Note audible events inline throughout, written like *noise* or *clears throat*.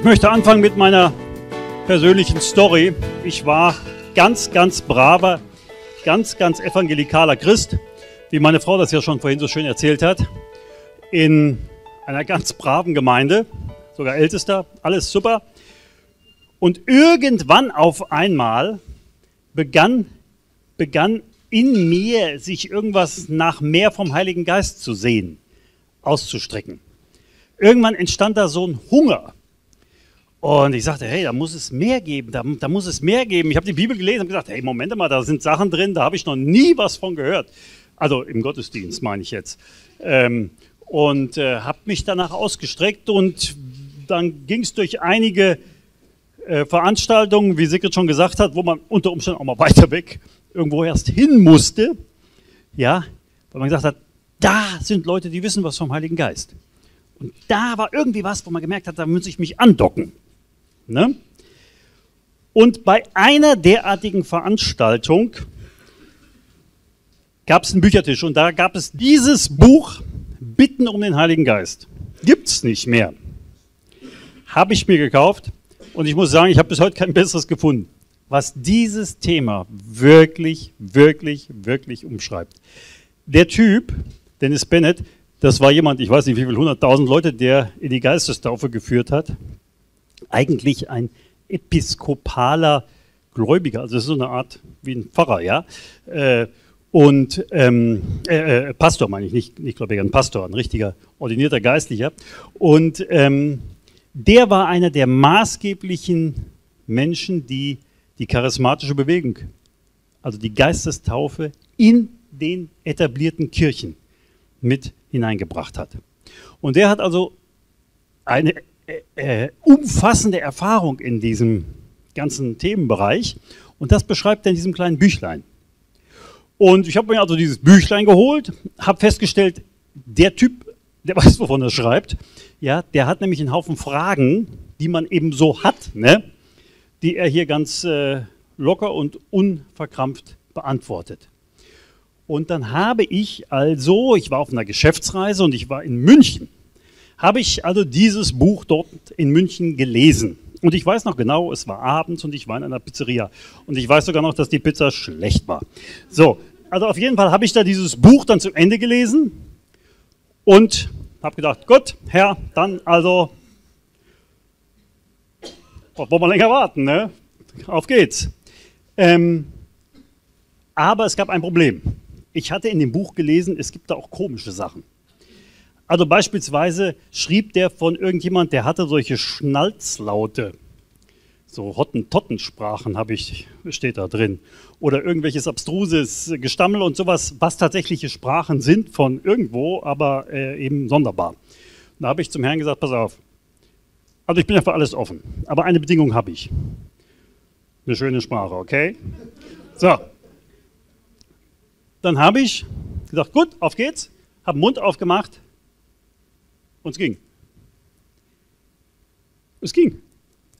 Ich möchte anfangen mit meiner persönlichen Story. Ich war ganz, ganz braver, ganz, ganz evangelikaler Christ, wie meine Frau das ja schon vorhin so schön erzählt hat, in einer ganz braven Gemeinde, sogar ältester, alles super. Und irgendwann auf einmal begann, begann in mir sich irgendwas nach mehr vom Heiligen Geist zu sehen, auszustrecken. Irgendwann entstand da so ein Hunger und ich sagte, hey, da muss es mehr geben, da, da muss es mehr geben. Ich habe die Bibel gelesen und gesagt, hey, Moment mal, da sind Sachen drin, da habe ich noch nie was von gehört. Also im Gottesdienst meine ich jetzt. Ähm, und äh, habe mich danach ausgestreckt und dann ging es durch einige äh, Veranstaltungen, wie Sigrid schon gesagt hat, wo man unter Umständen auch mal weiter weg irgendwo erst hin musste. Ja, weil man gesagt hat, da sind Leute, die wissen was vom Heiligen Geist. Und da war irgendwie was, wo man gemerkt hat, da muss ich mich andocken. Ne? Und bei einer derartigen Veranstaltung gab es einen Büchertisch und da gab es dieses Buch Bitten um den Heiligen Geist. Gibt es nicht mehr. Habe ich mir gekauft und ich muss sagen, ich habe bis heute kein besseres gefunden, was dieses Thema wirklich, wirklich, wirklich umschreibt. Der Typ, Dennis Bennett, das war jemand, ich weiß nicht wie viele hunderttausend Leute, der in die Geistestaufe geführt hat eigentlich ein episkopaler Gläubiger, also so eine Art wie ein Pfarrer, ja. Äh, und ähm, äh, äh, Pastor meine ich, nicht, nicht Gläubiger, ein Pastor, ein richtiger ordinierter Geistlicher. Und ähm, der war einer der maßgeblichen Menschen, die die charismatische Bewegung, also die Geistestaufe in den etablierten Kirchen mit hineingebracht hat. Und der hat also eine äh, umfassende Erfahrung in diesem ganzen Themenbereich und das beschreibt er in diesem kleinen Büchlein. Und ich habe mir also dieses Büchlein geholt, habe festgestellt, der Typ, der *laughs* weiß, wovon er schreibt, ja, der hat nämlich einen Haufen Fragen, die man eben so hat, ne, die er hier ganz äh, locker und unverkrampft beantwortet. Und dann habe ich also, ich war auf einer Geschäftsreise und ich war in München habe ich also dieses Buch dort in München gelesen. Und ich weiß noch genau, es war abends und ich war in einer Pizzeria. Und ich weiß sogar noch, dass die Pizza schlecht war. So, also auf jeden Fall habe ich da dieses Buch dann zu Ende gelesen und habe gedacht, gut, Herr, dann also, wollen wir länger warten, ne? Auf geht's. Ähm, aber es gab ein Problem. Ich hatte in dem Buch gelesen, es gibt da auch komische Sachen. Also beispielsweise schrieb der von irgendjemand, der hatte solche Schnalzlaute. So Hottentottensprachen habe ich, steht da drin. Oder irgendwelches abstruses Gestammel und sowas, was tatsächliche Sprachen sind von irgendwo, aber äh, eben sonderbar. Da habe ich zum Herrn gesagt, pass auf. Also ich bin ja für alles offen. Aber eine Bedingung habe ich. Eine schöne Sprache, okay? So. Dann habe ich gesagt, gut, auf geht's. Habe Mund aufgemacht und es ging. Es ging.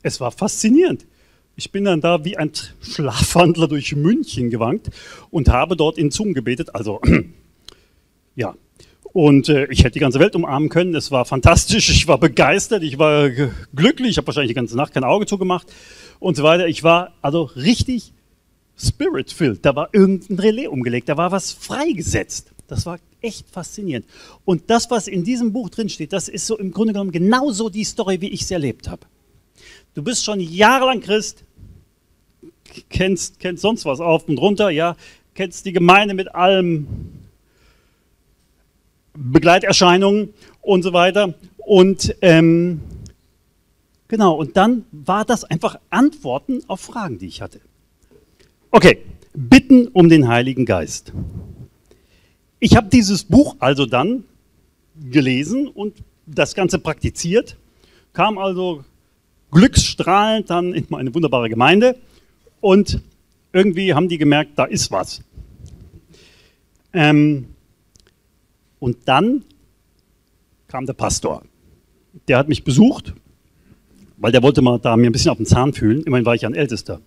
Es war faszinierend. Ich bin dann da wie ein Schlafwandler durch München gewankt und habe dort in Zungen gebetet. Also, *clears throat* ja. Und äh, ich hätte die ganze Welt umarmen können. Es war fantastisch. Ich war begeistert. Ich war glücklich. Ich habe wahrscheinlich die ganze Nacht kein Auge zugemacht und so weiter. Ich war also richtig spirit-filled. Da war irgendein Relais umgelegt. Da war was freigesetzt. Das war echt faszinierend. Und das, was in diesem Buch drin steht, das ist so im Grunde genommen genauso die Story, wie ich sie erlebt habe. Du bist schon jahrelang Christ, kennst, kennst sonst was auf und runter, ja, kennst die Gemeinde mit allem Begleiterscheinungen und so weiter. Und ähm, genau, und dann war das einfach Antworten auf Fragen, die ich hatte. Okay, bitten um den Heiligen Geist. Ich habe dieses Buch also dann gelesen und das Ganze praktiziert, kam also glücksstrahlend dann in meine wunderbare Gemeinde und irgendwie haben die gemerkt, da ist was. Ähm, und dann kam der Pastor. Der hat mich besucht, weil der wollte mal da mir ein bisschen auf den Zahn fühlen. Immerhin war ich ein Ältester.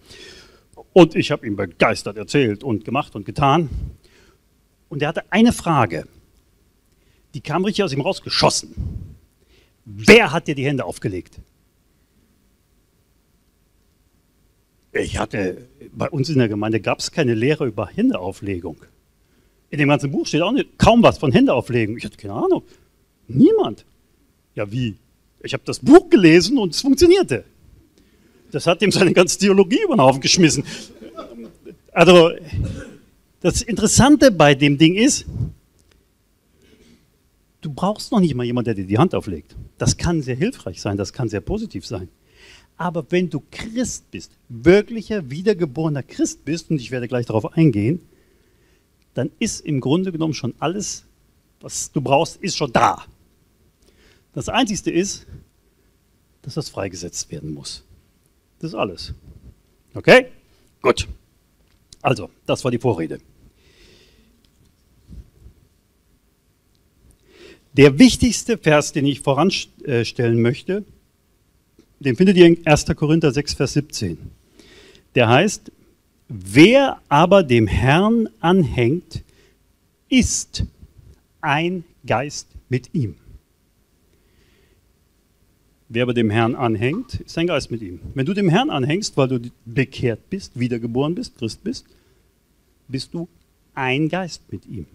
Und ich habe ihm begeistert erzählt und gemacht und getan. Und er hatte eine Frage, die kam richtig aus ihm rausgeschossen. Wer hat dir die Hände aufgelegt? Ich hatte, bei uns in der Gemeinde gab es keine Lehre über Händeauflegung. In dem ganzen Buch steht auch nicht, kaum was von Händeauflegung. Ich hatte keine Ahnung. Niemand. Ja, wie? Ich habe das Buch gelesen und es funktionierte. Das hat ihm seine ganze Theologie über den Haufen geschmissen. Also, das Interessante bei dem Ding ist, du brauchst noch nicht mal jemanden, der dir die Hand auflegt. Das kann sehr hilfreich sein, das kann sehr positiv sein. Aber wenn du Christ bist, wirklicher, wiedergeborener Christ bist, und ich werde gleich darauf eingehen, dann ist im Grunde genommen schon alles, was du brauchst, ist schon da. Das Einzige ist, dass das freigesetzt werden muss. Das ist alles. Okay? Gut. Also, das war die Vorrede. Der wichtigste Vers, den ich voranstellen möchte, den findet ihr in 1. Korinther 6, Vers 17. Der heißt, wer aber dem Herrn anhängt, ist ein Geist mit ihm. Wer aber dem Herrn anhängt, ist ein Geist mit ihm. Wenn du dem Herrn anhängst, weil du bekehrt bist, wiedergeboren bist, Christ bist, bist du ein Geist mit ihm.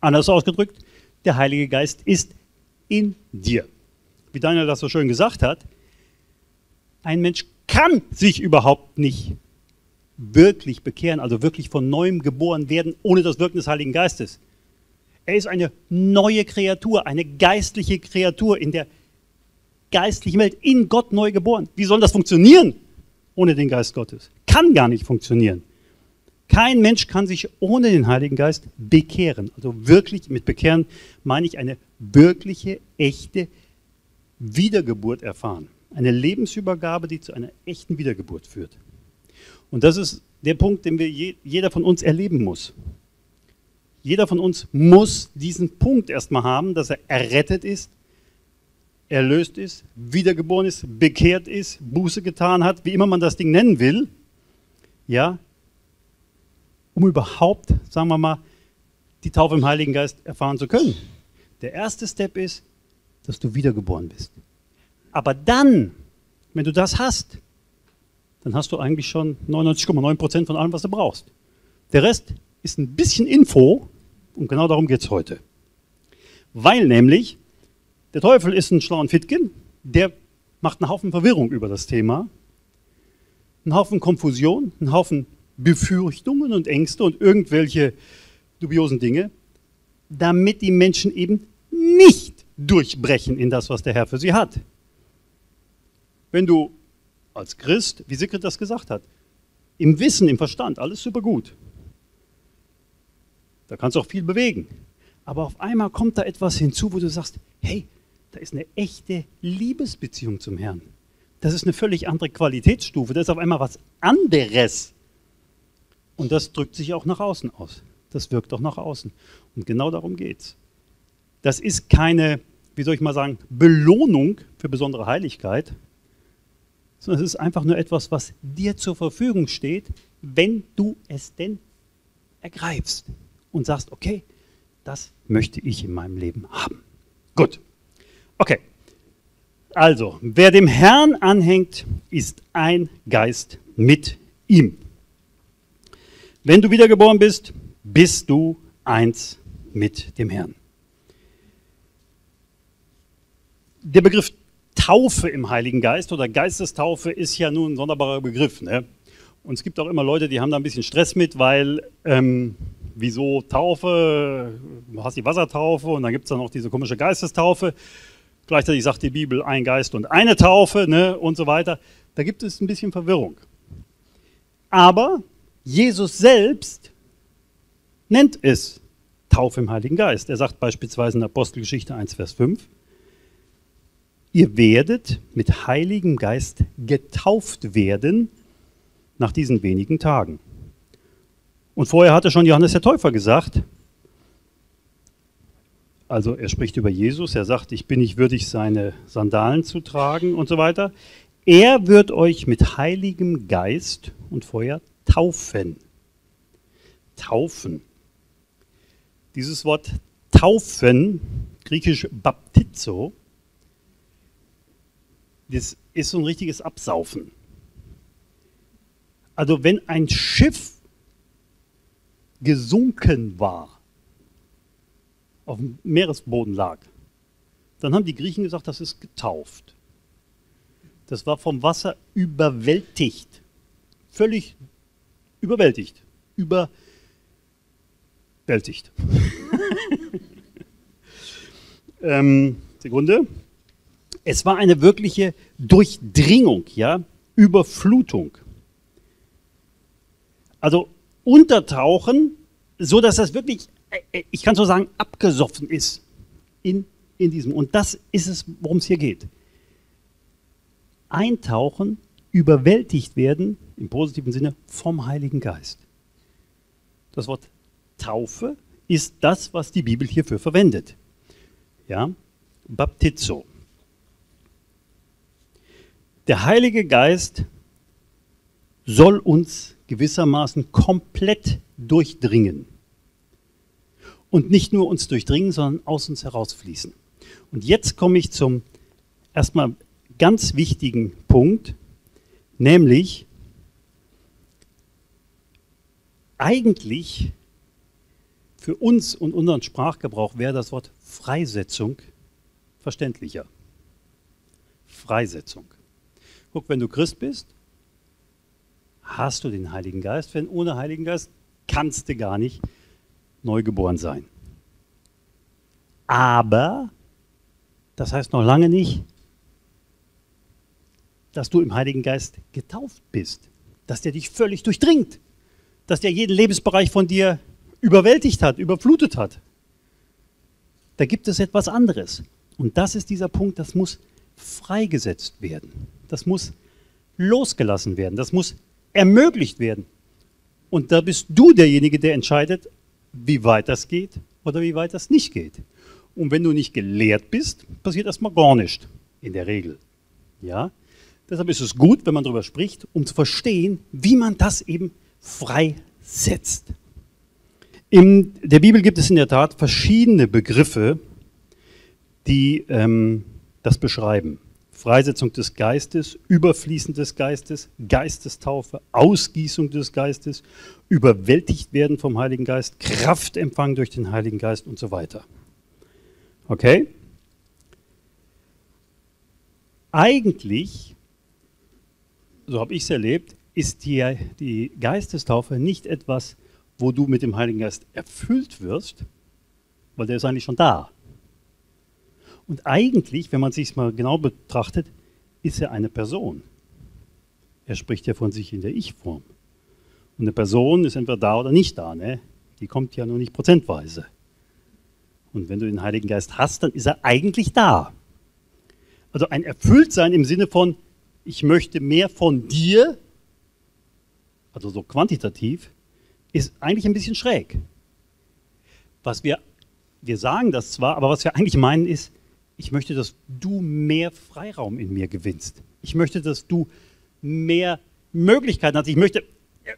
Anders ausgedrückt, der Heilige Geist ist in dir. Wie Daniel das so schön gesagt hat, ein Mensch kann sich überhaupt nicht wirklich bekehren, also wirklich von neuem geboren werden, ohne das Wirken des Heiligen Geistes. Er ist eine neue Kreatur, eine geistliche Kreatur in der geistlichen Welt, in Gott neu geboren. Wie soll das funktionieren ohne den Geist Gottes? Kann gar nicht funktionieren. Kein Mensch kann sich ohne den Heiligen Geist bekehren. Also wirklich, mit bekehren meine ich eine wirkliche, echte Wiedergeburt erfahren. Eine Lebensübergabe, die zu einer echten Wiedergeburt führt. Und das ist der Punkt, den wir je, jeder von uns erleben muss. Jeder von uns muss diesen Punkt erstmal haben, dass er errettet ist, erlöst ist, wiedergeboren ist, bekehrt ist, Buße getan hat, wie immer man das Ding nennen will. Ja, um überhaupt, sagen wir mal, die Taufe im Heiligen Geist erfahren zu können. Der erste Step ist, dass du wiedergeboren bist. Aber dann, wenn du das hast, dann hast du eigentlich schon 99,9 Prozent von allem, was du brauchst. Der Rest ist ein bisschen Info und genau darum geht es heute. Weil nämlich der Teufel ist ein schlauer Fitkin, der macht einen Haufen Verwirrung über das Thema, einen Haufen Konfusion, einen Haufen Befürchtungen und Ängste und irgendwelche dubiosen Dinge, damit die Menschen eben nicht durchbrechen in das, was der Herr für sie hat. Wenn du als Christ, wie Sigrid das gesagt hat, im Wissen, im Verstand, alles super gut. Da kannst du auch viel bewegen. Aber auf einmal kommt da etwas hinzu, wo du sagst, hey, da ist eine echte Liebesbeziehung zum Herrn. Das ist eine völlig andere Qualitätsstufe. Das ist auf einmal was anderes. Und das drückt sich auch nach außen aus. Das wirkt auch nach außen. Und genau darum geht es. Das ist keine, wie soll ich mal sagen, Belohnung für besondere Heiligkeit, sondern es ist einfach nur etwas, was dir zur Verfügung steht, wenn du es denn ergreifst und sagst, okay, das möchte ich in meinem Leben haben. Gut. Okay. Also, wer dem Herrn anhängt, ist ein Geist mit ihm. Wenn du wiedergeboren bist, bist du eins mit dem Herrn. Der Begriff Taufe im Heiligen Geist oder Geistestaufe ist ja nun ein sonderbarer Begriff. Ne? Und es gibt auch immer Leute, die haben da ein bisschen Stress mit, weil ähm, wieso Taufe, du hast die Wassertaufe und dann gibt es dann noch diese komische Geistestaufe. Gleichzeitig sagt die Bibel ein Geist und eine Taufe ne, und so weiter. Da gibt es ein bisschen Verwirrung. Aber Jesus selbst nennt es Taufe im Heiligen Geist. Er sagt beispielsweise in Apostelgeschichte 1, Vers 5, ihr werdet mit Heiligem Geist getauft werden nach diesen wenigen Tagen. Und vorher hatte schon Johannes der Täufer gesagt, also er spricht über Jesus, er sagt, ich bin nicht würdig, seine Sandalen zu tragen und so weiter. Er wird euch mit Heiligem Geist und Feuer taufen. Taufen. Dieses Wort taufen, griechisch baptizo, das ist so ein richtiges Absaufen. Also wenn ein Schiff gesunken war, auf dem Meeresboden lag, dann haben die Griechen gesagt, das ist getauft. Das war vom Wasser überwältigt. Völlig überwältigt. Überwältigt. *laughs* ähm, Sekunde. Es war eine wirkliche Durchdringung, ja, Überflutung. Also untertauchen, so dass das wirklich, äh, ich kann so sagen, abgesoffen ist in, in diesem. Und das ist es, worum es hier geht. Eintauchen, überwältigt werden, im positiven Sinne, vom Heiligen Geist. Das Wort Taufe ist das, was die Bibel hierfür verwendet. Ja, Baptizo. Der Heilige Geist soll uns gewissermaßen komplett durchdringen. Und nicht nur uns durchdringen, sondern aus uns herausfließen. Und jetzt komme ich zum erstmal ganz wichtigen Punkt, nämlich eigentlich für uns und unseren Sprachgebrauch wäre das Wort Freisetzung verständlicher. Freisetzung. Guck, wenn du Christ bist, hast du den Heiligen Geist. Wenn ohne Heiligen Geist kannst du gar nicht neugeboren sein. Aber das heißt noch lange nicht, dass du im Heiligen Geist getauft bist, dass der dich völlig durchdringt, dass der jeden Lebensbereich von dir überwältigt hat, überflutet hat. Da gibt es etwas anderes. Und das ist dieser Punkt, das muss freigesetzt werden. Das muss losgelassen werden. Das muss ermöglicht werden. Und da bist du derjenige, der entscheidet, wie weit das geht oder wie weit das nicht geht. Und wenn du nicht gelehrt bist, passiert erstmal gar nichts, in der Regel. Ja? Deshalb ist es gut, wenn man darüber spricht, um zu verstehen, wie man das eben freisetzt. In der Bibel gibt es in der Tat verschiedene Begriffe, die ähm, das beschreiben. Freisetzung des Geistes, Überfließen des Geistes, Geistestaufe, Ausgießung des Geistes, überwältigt werden vom Heiligen Geist, Kraftempfang durch den Heiligen Geist und so weiter. Okay? Eigentlich, so habe ich es erlebt, ist die, die Geistestaufe nicht etwas, wo du mit dem Heiligen Geist erfüllt wirst, weil der ist eigentlich schon da. Und eigentlich, wenn man sich mal genau betrachtet, ist er eine Person. Er spricht ja von sich in der Ich-Form. Und eine Person ist entweder da oder nicht da. Ne? Die kommt ja nur nicht prozentweise. Und wenn du den Heiligen Geist hast, dann ist er eigentlich da. Also ein Erfülltsein im Sinne von, ich möchte mehr von dir, also so quantitativ, ist eigentlich ein bisschen schräg. Was wir, wir sagen das zwar, aber was wir eigentlich meinen ist, ich möchte, dass du mehr Freiraum in mir gewinnst. Ich möchte, dass du mehr Möglichkeiten hast. Ich möchte,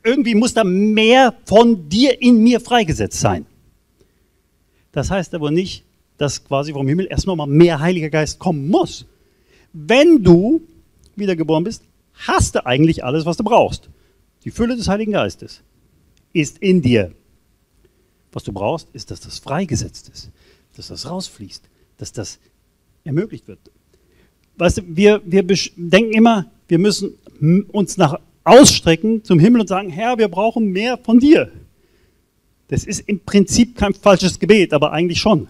irgendwie muss da mehr von dir in mir freigesetzt sein. Das heißt aber nicht, dass quasi vom Himmel erst nochmal mehr Heiliger Geist kommen muss. Wenn du wiedergeboren bist, hast du eigentlich alles, was du brauchst. Die Fülle des Heiligen Geistes ist in dir. Was du brauchst, ist, dass das freigesetzt ist, dass das rausfließt, dass das ermöglicht wird. Weißt du, wir, wir denken immer, wir müssen uns nach ausstrecken zum Himmel und sagen, Herr, wir brauchen mehr von dir. Das ist im Prinzip kein falsches Gebet, aber eigentlich schon.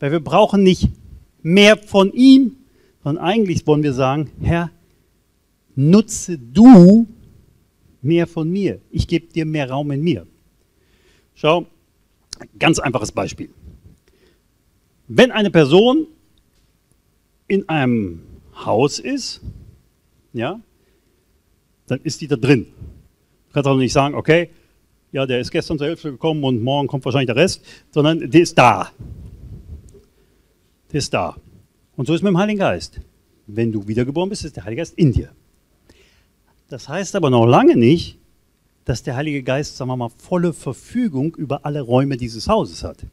Weil wir brauchen nicht mehr von ihm, sondern eigentlich wollen wir sagen, Herr, nutze du mehr von mir. Ich gebe dir mehr Raum in mir. Schau, ganz einfaches Beispiel. Wenn eine Person in einem Haus ist, ja, dann ist die da drin. Du kannst auch nicht sagen, okay, ja, der ist gestern zur Hälfte gekommen und morgen kommt wahrscheinlich der Rest, sondern der ist da. Der ist da. Und so ist es mit dem Heiligen Geist. Wenn du wiedergeboren bist, ist der Heilige Geist in dir. Das heißt aber noch lange nicht, dass der Heilige Geist, sagen wir mal, volle Verfügung über alle Räume dieses Hauses hat.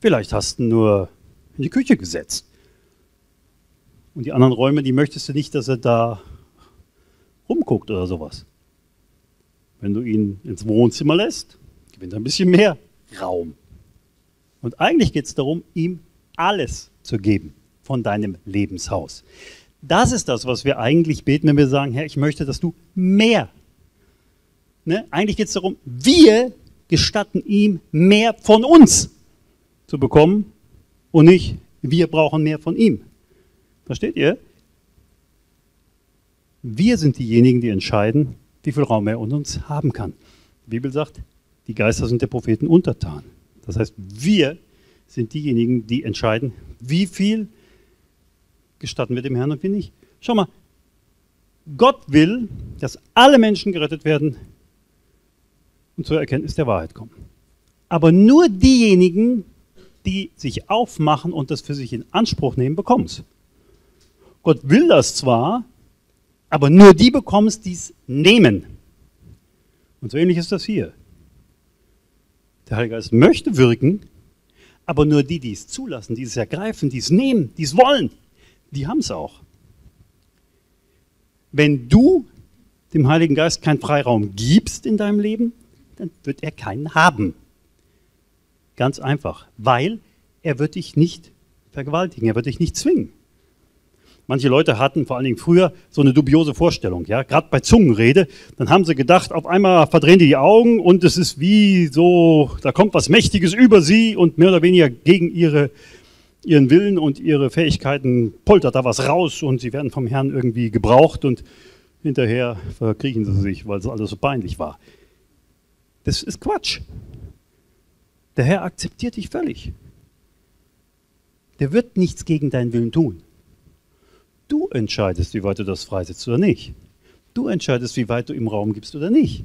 Vielleicht hast du nur in die Küche gesetzt. Und die anderen Räume, die möchtest du nicht, dass er da rumguckt oder sowas. Wenn du ihn ins Wohnzimmer lässt, gewinnt er ein bisschen mehr Raum. Und eigentlich geht es darum, ihm alles zu geben von deinem Lebenshaus. Das ist das, was wir eigentlich beten, wenn wir sagen, Herr, ich möchte, dass du mehr. Ne? Eigentlich geht es darum, wir gestatten ihm mehr von uns zu bekommen und nicht, wir brauchen mehr von ihm. Versteht ihr? Wir sind diejenigen, die entscheiden, wie viel Raum er in uns haben kann. Die Bibel sagt, die Geister sind der Propheten untertan. Das heißt, wir sind diejenigen, die entscheiden, wie viel gestatten wir dem Herrn und wie nicht. Schau mal, Gott will, dass alle Menschen gerettet werden und zur Erkenntnis der Wahrheit kommen. Aber nur diejenigen, die sich aufmachen und das für sich in Anspruch nehmen, bekommen es. Gott will das zwar, aber nur die bekommen es, die es nehmen. Und so ähnlich ist das hier. Der Heilige Geist möchte wirken, aber nur die, die es zulassen, die es ergreifen, die es nehmen, die es wollen, die haben es auch. Wenn du dem Heiligen Geist keinen Freiraum gibst in deinem Leben, dann wird er keinen haben. Ganz einfach, weil er wird dich nicht vergewaltigen, er wird dich nicht zwingen. Manche Leute hatten vor allen Dingen früher so eine dubiose Vorstellung, ja, gerade bei Zungenrede, dann haben sie gedacht, auf einmal verdrehen die die Augen und es ist wie so, da kommt was Mächtiges über sie und mehr oder weniger gegen ihre, ihren Willen und ihre Fähigkeiten poltert da was raus und sie werden vom Herrn irgendwie gebraucht und hinterher verkriechen sie sich, weil es alles so peinlich war. Das ist Quatsch. Der Herr akzeptiert dich völlig. Der wird nichts gegen deinen Willen tun. Du entscheidest, wie weit du das freisetzt oder nicht. Du entscheidest, wie weit du ihm Raum gibst oder nicht.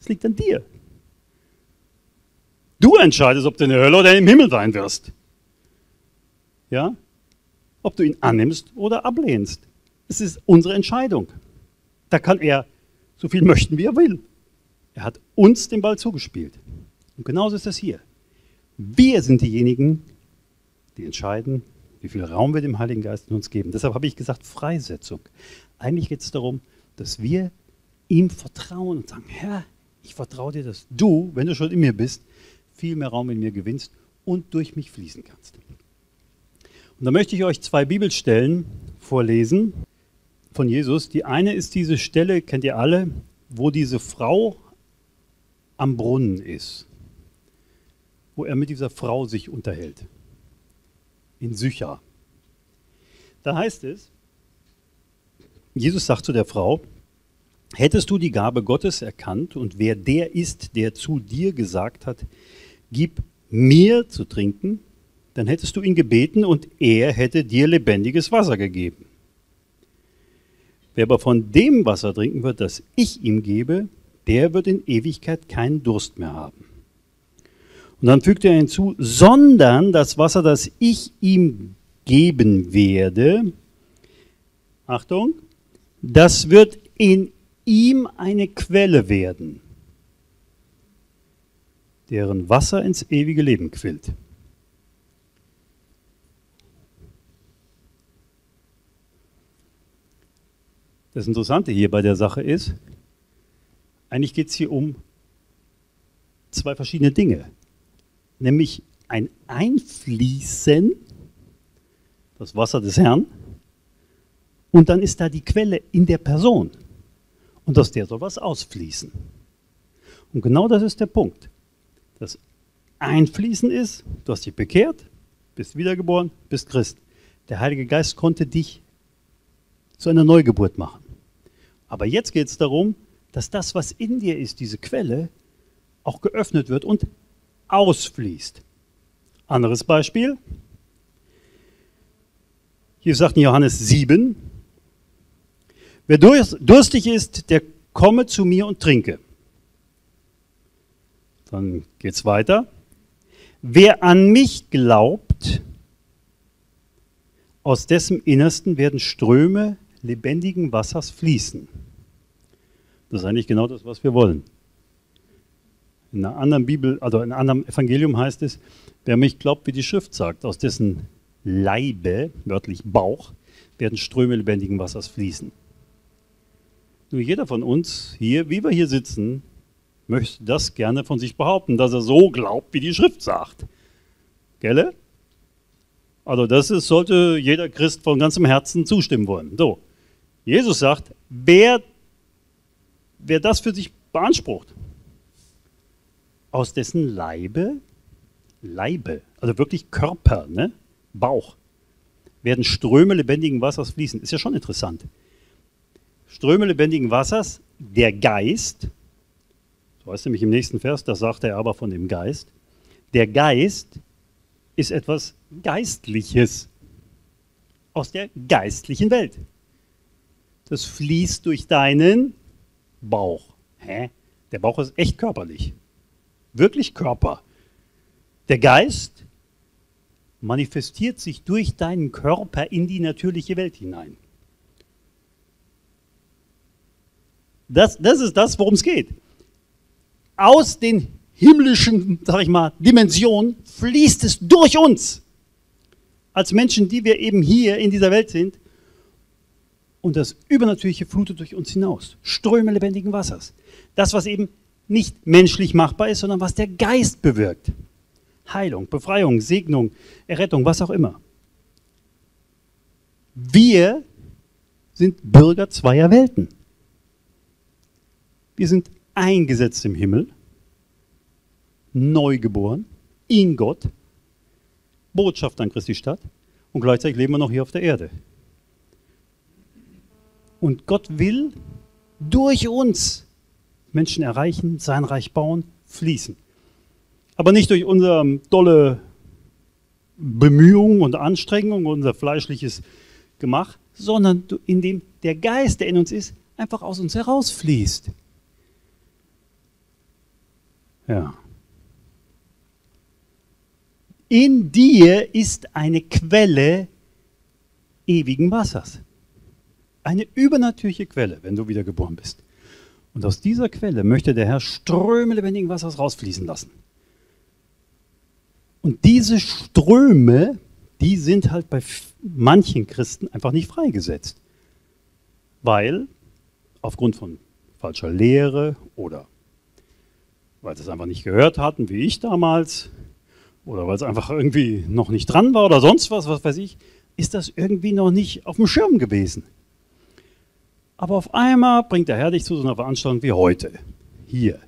Es liegt an dir. Du entscheidest, ob du in der Hölle oder im Himmel sein wirst. Ja? Ob du ihn annimmst oder ablehnst. Es ist unsere Entscheidung. Da kann er so viel möchten, wie er will. Er hat uns den Ball zugespielt. Und genauso ist das hier. Wir sind diejenigen, die entscheiden, wie viel Raum wir dem Heiligen Geist in uns geben. Deshalb habe ich gesagt Freisetzung. Eigentlich geht es darum, dass wir ihm vertrauen und sagen, Herr, ich vertraue dir, dass du, wenn du schon in mir bist, viel mehr Raum in mir gewinnst und durch mich fließen kannst. Und da möchte ich euch zwei Bibelstellen vorlesen von Jesus. Die eine ist diese Stelle, kennt ihr alle, wo diese Frau am Brunnen ist, wo er mit dieser Frau sich unterhält in Sychar. Da heißt es, Jesus sagt zu der Frau, hättest du die Gabe Gottes erkannt und wer der ist, der zu dir gesagt hat, gib mir zu trinken, dann hättest du ihn gebeten und er hätte dir lebendiges Wasser gegeben. Wer aber von dem Wasser trinken wird, das ich ihm gebe, der wird in Ewigkeit keinen Durst mehr haben. Und dann fügt er hinzu, sondern das Wasser, das ich ihm geben werde, Achtung, das wird in ihm eine Quelle werden, deren Wasser ins ewige Leben quillt. Das Interessante hier bei der Sache ist, eigentlich geht es hier um zwei verschiedene Dinge nämlich ein Einfließen, das Wasser des Herrn, und dann ist da die Quelle in der Person. Und aus der soll was ausfließen. Und genau das ist der Punkt. Das Einfließen ist, du hast dich bekehrt, bist wiedergeboren, bist Christ. Der Heilige Geist konnte dich zu einer Neugeburt machen. Aber jetzt geht es darum, dass das, was in dir ist, diese Quelle, auch geöffnet wird und ausfließt. Anderes Beispiel. Hier sagt Johannes 7, wer durstig ist, der komme zu mir und trinke. Dann geht es weiter. Wer an mich glaubt, aus dessen Innersten werden Ströme lebendigen Wassers fließen. Das ist eigentlich genau das, was wir wollen. In einer anderen Bibel, also in einem anderen Evangelium heißt es, wer mich glaubt, wie die Schrift sagt, aus dessen Leibe, wörtlich Bauch, werden Ströme lebendigen Wassers fließen. Nur jeder von uns hier, wie wir hier sitzen, möchte das gerne von sich behaupten, dass er so glaubt, wie die Schrift sagt. Gelle? Also das ist, sollte jeder Christ von ganzem Herzen zustimmen wollen. So, Jesus sagt, wer, wer das für sich beansprucht, aus dessen Leibe, Leibe, also wirklich Körper, ne? Bauch, werden Ströme lebendigen Wassers fließen. Ist ja schon interessant. Ströme lebendigen Wassers, der Geist, so heißt nämlich im nächsten Vers, das sagt er aber von dem Geist, der Geist ist etwas Geistliches aus der geistlichen Welt. Das fließt durch deinen Bauch. Hä? Der Bauch ist echt körperlich. Wirklich Körper. Der Geist manifestiert sich durch deinen Körper in die natürliche Welt hinein. Das, das ist das, worum es geht. Aus den himmlischen, sag ich mal, Dimensionen fließt es durch uns. Als Menschen, die wir eben hier in dieser Welt sind. Und das Übernatürliche flutet durch uns hinaus. Ströme lebendigen Wassers. Das, was eben nicht menschlich machbar ist, sondern was der Geist bewirkt. Heilung, Befreiung, Segnung, Errettung, was auch immer. Wir sind Bürger zweier Welten. Wir sind eingesetzt im Himmel, neugeboren, in Gott, Botschaft an Christi Stadt und gleichzeitig leben wir noch hier auf der Erde. Und Gott will durch uns Menschen erreichen, sein Reich bauen, fließen. Aber nicht durch unsere tolle Bemühung und Anstrengung, unser fleischliches Gemach, sondern indem der Geist, der in uns ist, einfach aus uns herausfließt. Ja. In dir ist eine Quelle ewigen Wassers. Eine übernatürliche Quelle, wenn du wiedergeboren bist. Und aus dieser Quelle möchte der Herr Ströme lebendigen Wassers rausfließen lassen. Und diese Ströme, die sind halt bei manchen Christen einfach nicht freigesetzt. Weil aufgrund von falscher Lehre oder weil sie es einfach nicht gehört hatten, wie ich damals, oder weil es einfach irgendwie noch nicht dran war oder sonst was, was weiß ich, ist das irgendwie noch nicht auf dem Schirm gewesen. Aber auf einmal bringt der Herr dich zu so einer Veranstaltung wie heute, hier.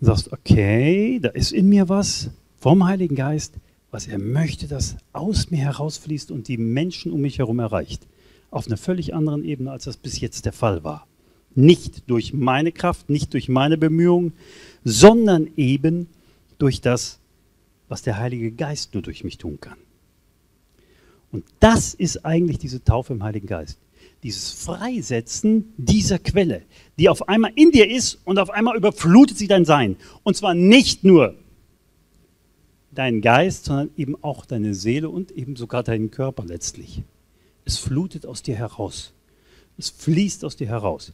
Und sagst, okay, da ist in mir was, vom Heiligen Geist, was er möchte, dass aus mir herausfließt und die Menschen um mich herum erreicht. Auf einer völlig anderen Ebene, als das bis jetzt der Fall war. Nicht durch meine Kraft, nicht durch meine Bemühungen, sondern eben durch das, was der Heilige Geist nur durch mich tun kann. Und das ist eigentlich diese Taufe im Heiligen Geist. Dieses Freisetzen dieser Quelle, die auf einmal in dir ist und auf einmal überflutet sie dein Sein. Und zwar nicht nur deinen Geist, sondern eben auch deine Seele und eben sogar deinen Körper letztlich. Es flutet aus dir heraus. Es fließt aus dir heraus.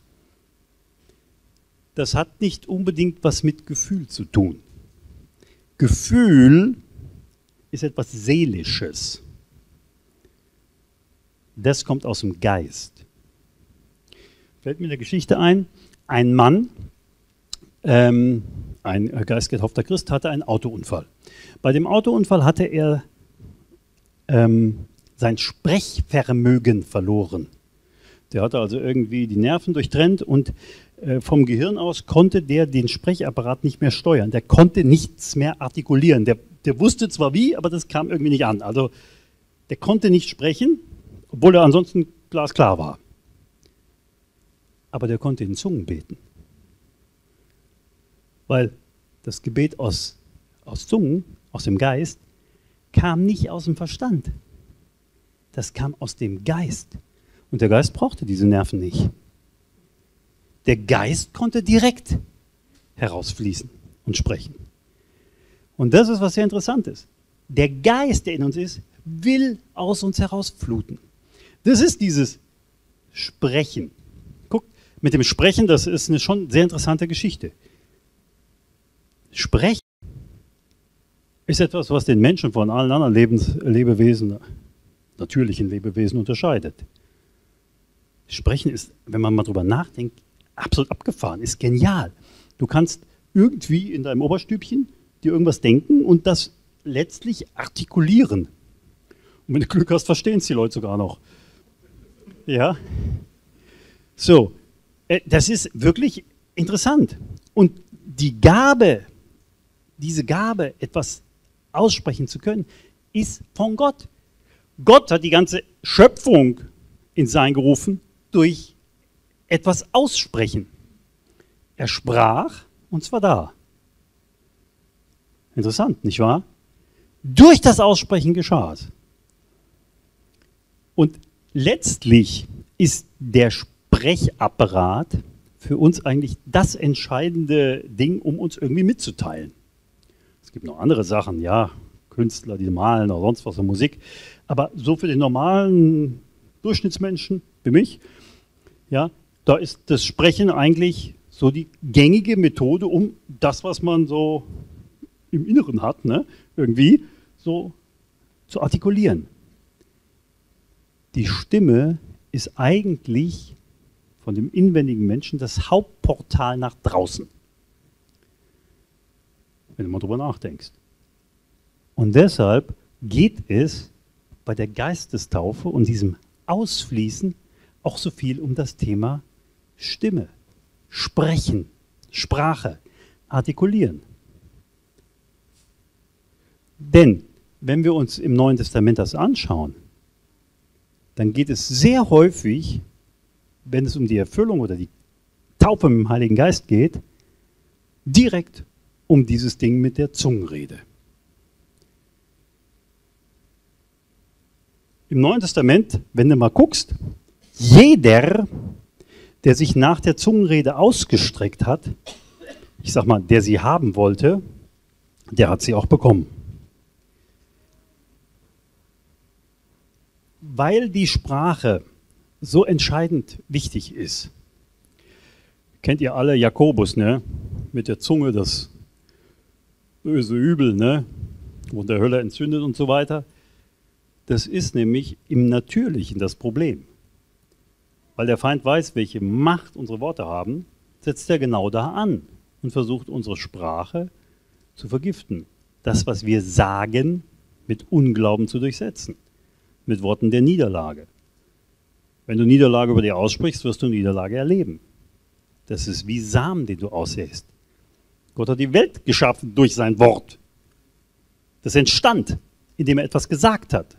Das hat nicht unbedingt was mit Gefühl zu tun. Gefühl ist etwas Seelisches. Das kommt aus dem Geist. Fällt mir eine Geschichte ein. Ein Mann, ähm, ein geistgetaufter Christ, hatte einen Autounfall. Bei dem Autounfall hatte er ähm, sein Sprechvermögen verloren. Der hatte also irgendwie die Nerven durchtrennt und äh, vom Gehirn aus konnte der den Sprechapparat nicht mehr steuern. Der konnte nichts mehr artikulieren. Der, der wusste zwar wie, aber das kam irgendwie nicht an. Also der konnte nicht sprechen, obwohl er ansonsten glasklar war. Aber der konnte in Zungen beten. Weil das Gebet aus, aus Zungen aus dem Geist, kam nicht aus dem Verstand. Das kam aus dem Geist. Und der Geist brauchte diese Nerven nicht. Der Geist konnte direkt herausfließen und sprechen. Und das ist, was sehr interessant ist. Der Geist, der in uns ist, will aus uns herausfluten. Das ist dieses Sprechen. Mit dem Sprechen, das ist eine schon sehr interessante Geschichte. Sprechen ist etwas, was den Menschen von allen anderen Lebens Lebewesen, natürlichen Lebewesen unterscheidet. Sprechen ist, wenn man mal drüber nachdenkt, absolut abgefahren, ist genial. Du kannst irgendwie in deinem Oberstübchen dir irgendwas denken und das letztlich artikulieren. Und wenn du Glück hast, verstehen es die Leute sogar noch. Ja? So, das ist wirklich interessant. Und die Gabe, diese Gabe, etwas aussprechen zu können, ist von Gott. Gott hat die ganze Schöpfung in Sein gerufen durch etwas aussprechen. Er sprach und zwar da. Interessant, nicht wahr? Durch das Aussprechen geschah es. Und letztlich ist der Sprechapparat für uns eigentlich das entscheidende Ding, um uns irgendwie mitzuteilen. Es gibt noch andere Sachen, ja, Künstler, die malen oder sonst was, Musik. Aber so für den normalen Durchschnittsmenschen, wie mich, ja, da ist das Sprechen eigentlich so die gängige Methode, um das, was man so im Inneren hat, ne, irgendwie so zu artikulieren. Die Stimme ist eigentlich von dem inwendigen Menschen das Hauptportal nach draußen. Wenn du mal drüber nachdenkst. Und deshalb geht es bei der Geistestaufe und diesem Ausfließen auch so viel um das Thema Stimme, Sprechen, Sprache, Artikulieren. Denn wenn wir uns im Neuen Testament das anschauen, dann geht es sehr häufig, wenn es um die Erfüllung oder die Taufe mit dem Heiligen Geist geht, direkt um dieses Ding mit der Zungenrede. Im Neuen Testament, wenn du mal guckst, jeder, der sich nach der Zungenrede ausgestreckt hat, ich sag mal, der sie haben wollte, der hat sie auch bekommen. weil die Sprache so entscheidend wichtig ist. Kennt ihr alle Jakobus, ne? Mit der Zunge das böse Übel, ne? Und der Hölle entzündet und so weiter. Das ist nämlich im Natürlichen das Problem. Weil der Feind weiß, welche Macht unsere Worte haben, setzt er genau da an und versucht unsere Sprache zu vergiften. Das, was wir sagen, mit Unglauben zu durchsetzen mit Worten der Niederlage. Wenn du Niederlage über dir aussprichst, wirst du Niederlage erleben. Das ist wie Samen, den du aussäst. Gott hat die Welt geschaffen durch sein Wort. Das entstand, indem er etwas gesagt hat.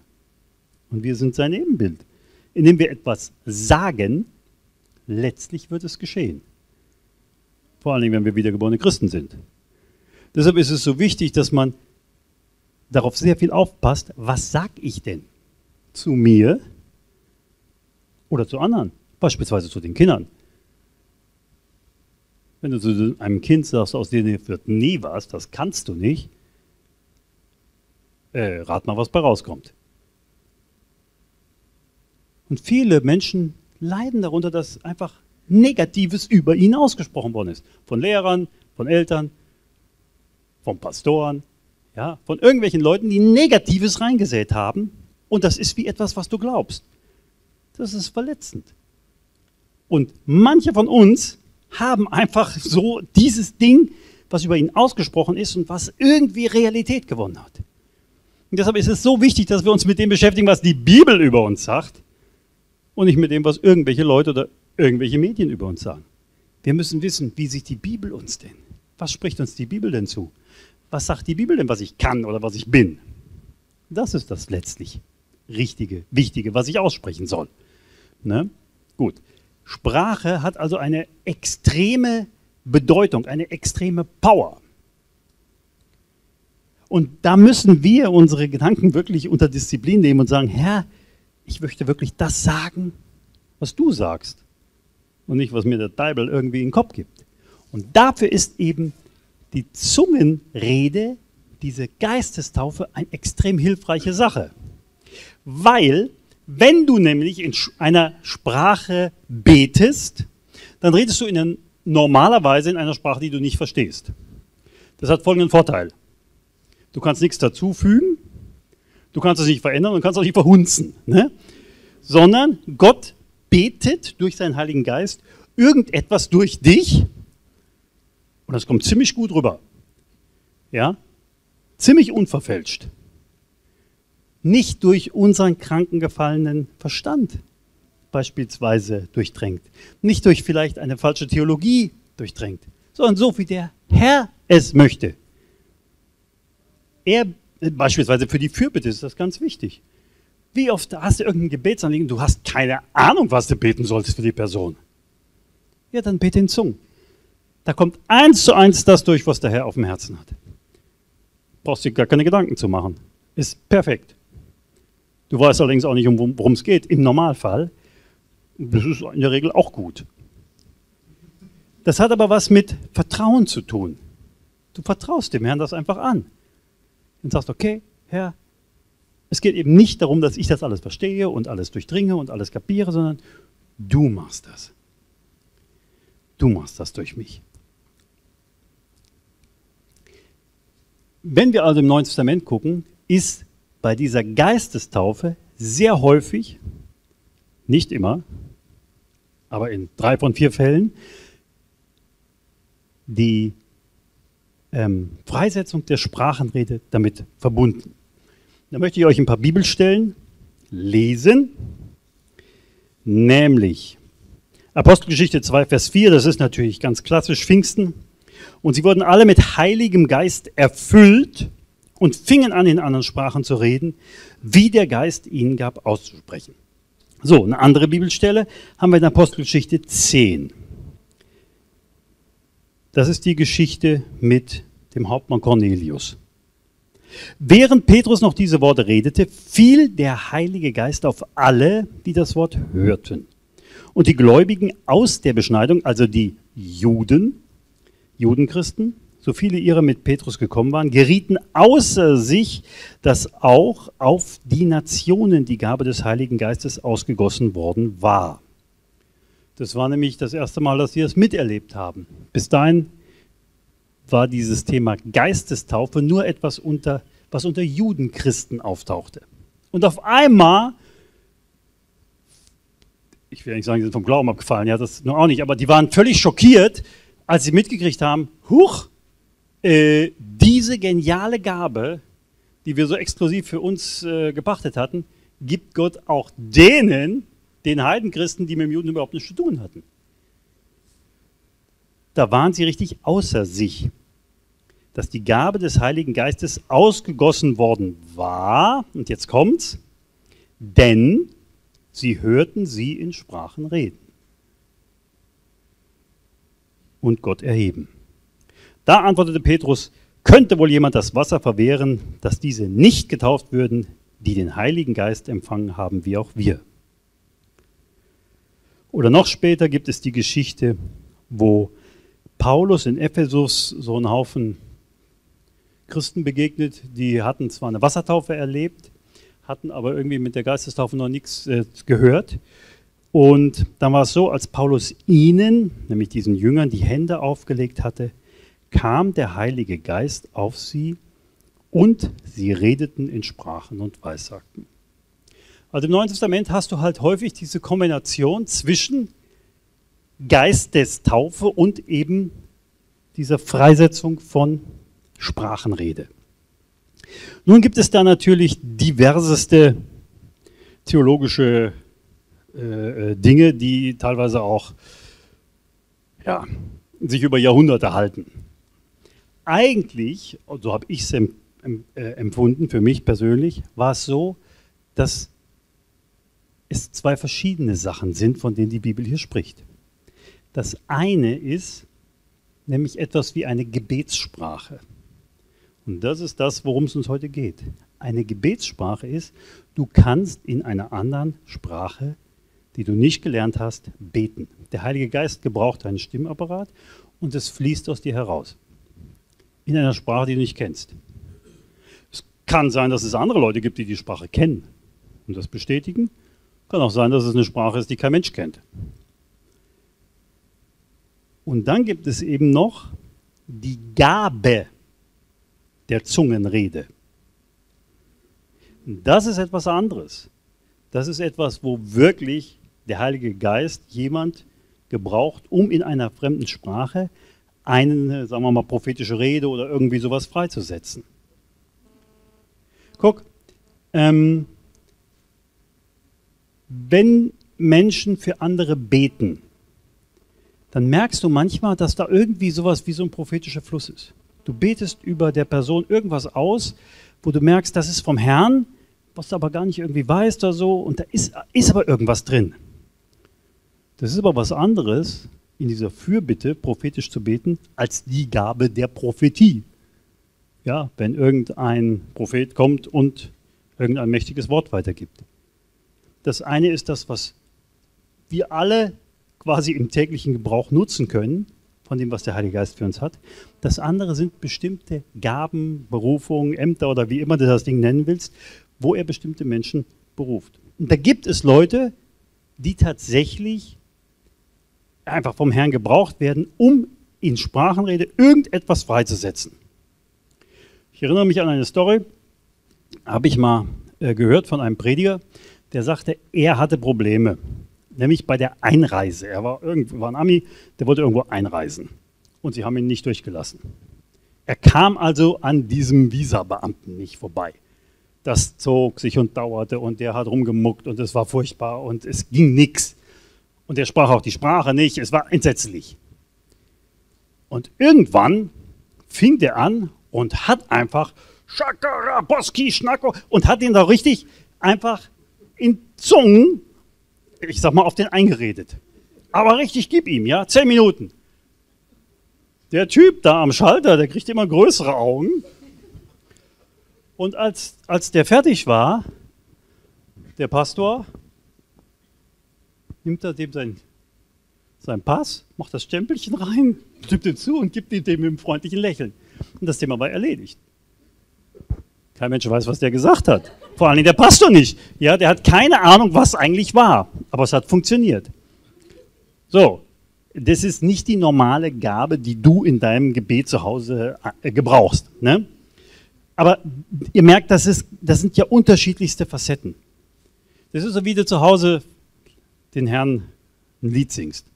Und wir sind sein Ebenbild. Indem wir etwas sagen, letztlich wird es geschehen. Vor allem, wenn wir wiedergeborene Christen sind. Deshalb ist es so wichtig, dass man darauf sehr viel aufpasst, was sag ich denn? zu mir oder zu anderen, beispielsweise zu den Kindern. Wenn du zu einem Kind sagst, aus dir wird nie was, das kannst du nicht, äh, rat mal, was bei rauskommt. Und viele Menschen leiden darunter, dass einfach Negatives über ihn ausgesprochen worden ist. Von Lehrern, von Eltern, von Pastoren, ja, von irgendwelchen Leuten, die Negatives reingesät haben und das ist wie etwas, was du glaubst. Das ist verletzend. Und manche von uns haben einfach so dieses Ding, was über ihn ausgesprochen ist und was irgendwie Realität gewonnen hat. Und deshalb ist es so wichtig, dass wir uns mit dem beschäftigen, was die Bibel über uns sagt und nicht mit dem, was irgendwelche Leute oder irgendwelche Medien über uns sagen. Wir müssen wissen, wie sich die Bibel uns denn, was spricht uns die Bibel denn zu? Was sagt die Bibel denn, was ich kann oder was ich bin? Das ist das letztlich. Richtige, Wichtige, was ich aussprechen soll. Ne? Gut. Sprache hat also eine extreme Bedeutung, eine extreme Power. Und da müssen wir unsere Gedanken wirklich unter Disziplin nehmen und sagen, Herr, ich möchte wirklich das sagen, was du sagst und nicht, was mir der Bibel irgendwie in den Kopf gibt. Und dafür ist eben die Zungenrede, diese Geistestaufe, eine extrem hilfreiche Sache. Weil, wenn du nämlich in einer Sprache betest, dann redest du in einer, normalerweise in einer Sprache, die du nicht verstehst. Das hat folgenden Vorteil. Du kannst nichts dazufügen, du kannst es nicht verändern und kannst auch nicht verhunzen. Ne? Sondern Gott betet durch seinen Heiligen Geist irgendetwas durch dich und das kommt ziemlich gut rüber. Ja? Ziemlich unverfälscht. Nicht durch unseren kranken gefallenen Verstand beispielsweise durchdrängt. Nicht durch vielleicht eine falsche Theologie durchdrängt, sondern so, wie der Herr es möchte. Er, beispielsweise für die Fürbitte ist das ganz wichtig. Wie oft hast du irgendein Gebetsanliegen, du hast keine Ahnung, was du beten solltest für die Person. Ja, dann bete in Zungen. Da kommt eins zu eins das durch, was der Herr auf dem Herzen hat. Brauchst dir gar keine Gedanken zu machen. Ist perfekt. Du weißt allerdings auch nicht, um worum es geht. Im Normalfall. Das ist in der Regel auch gut. Das hat aber was mit Vertrauen zu tun. Du vertraust dem Herrn das einfach an. Und sagst, okay, Herr, es geht eben nicht darum, dass ich das alles verstehe und alles durchdringe und alles kapiere, sondern du machst das. Du machst das durch mich. Wenn wir also im Neuen Testament gucken, ist bei dieser Geistestaufe sehr häufig, nicht immer, aber in drei von vier Fällen, die ähm, Freisetzung der Sprachenrede damit verbunden. Da möchte ich euch ein paar Bibelstellen lesen, nämlich Apostelgeschichte 2, Vers 4, das ist natürlich ganz klassisch Pfingsten. Und sie wurden alle mit Heiligem Geist erfüllt und fingen an, in anderen Sprachen zu reden, wie der Geist ihnen gab, auszusprechen. So, eine andere Bibelstelle haben wir in Apostelgeschichte 10. Das ist die Geschichte mit dem Hauptmann Cornelius. Während Petrus noch diese Worte redete, fiel der Heilige Geist auf alle, die das Wort hörten. Und die Gläubigen aus der Beschneidung, also die Juden, Judenchristen, so viele ihrer mit Petrus gekommen waren, gerieten außer sich, dass auch auf die Nationen die Gabe des Heiligen Geistes ausgegossen worden war. Das war nämlich das erste Mal, dass sie es miterlebt haben. Bis dahin war dieses Thema Geistestaufe nur etwas, unter, was unter Judenchristen auftauchte. Und auf einmal ich will nicht sagen, die sind vom Glauben abgefallen, ja, das nur auch nicht, aber die waren völlig schockiert, als sie mitgekriegt haben, huch, äh, diese geniale Gabe, die wir so exklusiv für uns äh, gepachtet hatten, gibt Gott auch denen, den Heidenchristen, die mit dem Juden überhaupt nichts zu tun hatten. Da waren sie richtig außer sich, dass die Gabe des Heiligen Geistes ausgegossen worden war, und jetzt kommt's, denn Sie hörten sie in Sprachen reden und Gott erheben. Da antwortete Petrus, könnte wohl jemand das Wasser verwehren, dass diese nicht getauft würden, die den Heiligen Geist empfangen haben, wie auch wir. Oder noch später gibt es die Geschichte, wo Paulus in Ephesus so einen Haufen Christen begegnet, die hatten zwar eine Wassertaufe erlebt, hatten aber irgendwie mit der Geistestaufe noch nichts äh, gehört. Und dann war es so, als Paulus ihnen, nämlich diesen Jüngern, die Hände aufgelegt hatte, kam der Heilige Geist auf sie und sie redeten in Sprachen und Weissagten. Also im Neuen Testament hast du halt häufig diese Kombination zwischen Geistestaufe und eben dieser Freisetzung von Sprachenrede. Nun gibt es da natürlich diverseste theologische äh, äh, Dinge, die teilweise auch ja, sich über Jahrhunderte halten. Eigentlich, so habe ich es äh, empfunden, für mich persönlich, war es so, dass es zwei verschiedene Sachen sind, von denen die Bibel hier spricht. Das eine ist nämlich etwas wie eine Gebetssprache. Und das ist das, worum es uns heute geht. Eine Gebetssprache ist, du kannst in einer anderen Sprache, die du nicht gelernt hast, beten. Der Heilige Geist gebraucht deinen Stimmapparat und es fließt aus dir heraus. In einer Sprache, die du nicht kennst. Es kann sein, dass es andere Leute gibt, die die Sprache kennen und das bestätigen. Kann auch sein, dass es eine Sprache ist, die kein Mensch kennt. Und dann gibt es eben noch die Gabe der Zungenrede. Das ist etwas anderes. Das ist etwas, wo wirklich der Heilige Geist jemand gebraucht, um in einer fremden Sprache eine, sagen wir mal, prophetische Rede oder irgendwie sowas freizusetzen. Guck, ähm, wenn Menschen für andere beten, dann merkst du manchmal, dass da irgendwie sowas wie so ein prophetischer Fluss ist. Du betest über der Person irgendwas aus, wo du merkst, das ist vom Herrn, was du aber gar nicht irgendwie weißt oder so, und da ist, ist aber irgendwas drin. Das ist aber was anderes, in dieser Fürbitte prophetisch zu beten, als die Gabe der Prophetie. Ja, wenn irgendein Prophet kommt und irgendein mächtiges Wort weitergibt. Das eine ist das, was wir alle quasi im täglichen Gebrauch nutzen können, von dem, was der Heilige Geist für uns hat. Das andere sind bestimmte Gaben, Berufungen, Ämter oder wie immer du das Ding nennen willst, wo er bestimmte Menschen beruft. Und da gibt es Leute, die tatsächlich einfach vom Herrn gebraucht werden, um in Sprachenrede irgendetwas freizusetzen. Ich erinnere mich an eine Story, habe ich mal äh, gehört von einem Prediger, der sagte, er hatte Probleme, nämlich bei der Einreise. Er war irgendwo war ein Ami, der wollte irgendwo einreisen und sie haben ihn nicht durchgelassen. Er kam also an diesem Visabeamten nicht vorbei. Das zog sich und dauerte und der hat rumgemuckt und es war furchtbar und es ging nichts. Und er sprach auch die Sprache nicht, es war entsetzlich. Und irgendwann fing der an und hat einfach Schakaraboski Schnacko und hat ihn da richtig einfach in Zungen, ich sag mal, auf den eingeredet. Aber richtig, gib ihm, ja, zehn Minuten. Der Typ da am Schalter, der kriegt immer größere Augen. Und als, als der fertig war, der Pastor, nimmt er dem sein, sein Pass, macht das Stempelchen rein, tippt ihn zu und gibt ihn dem mit einem freundlichen Lächeln. Und das Thema war erledigt. Kein Mensch weiß, was der gesagt hat. Vor allem der Pastor nicht. Ja, der hat keine Ahnung, was eigentlich war. Aber es hat funktioniert. So, das ist nicht die normale Gabe, die du in deinem Gebet zu Hause äh, gebrauchst. Ne? Aber ihr merkt, das, ist, das sind ja unterschiedlichste Facetten. Das ist so, wie du zu Hause den Herrn ein Lied singst.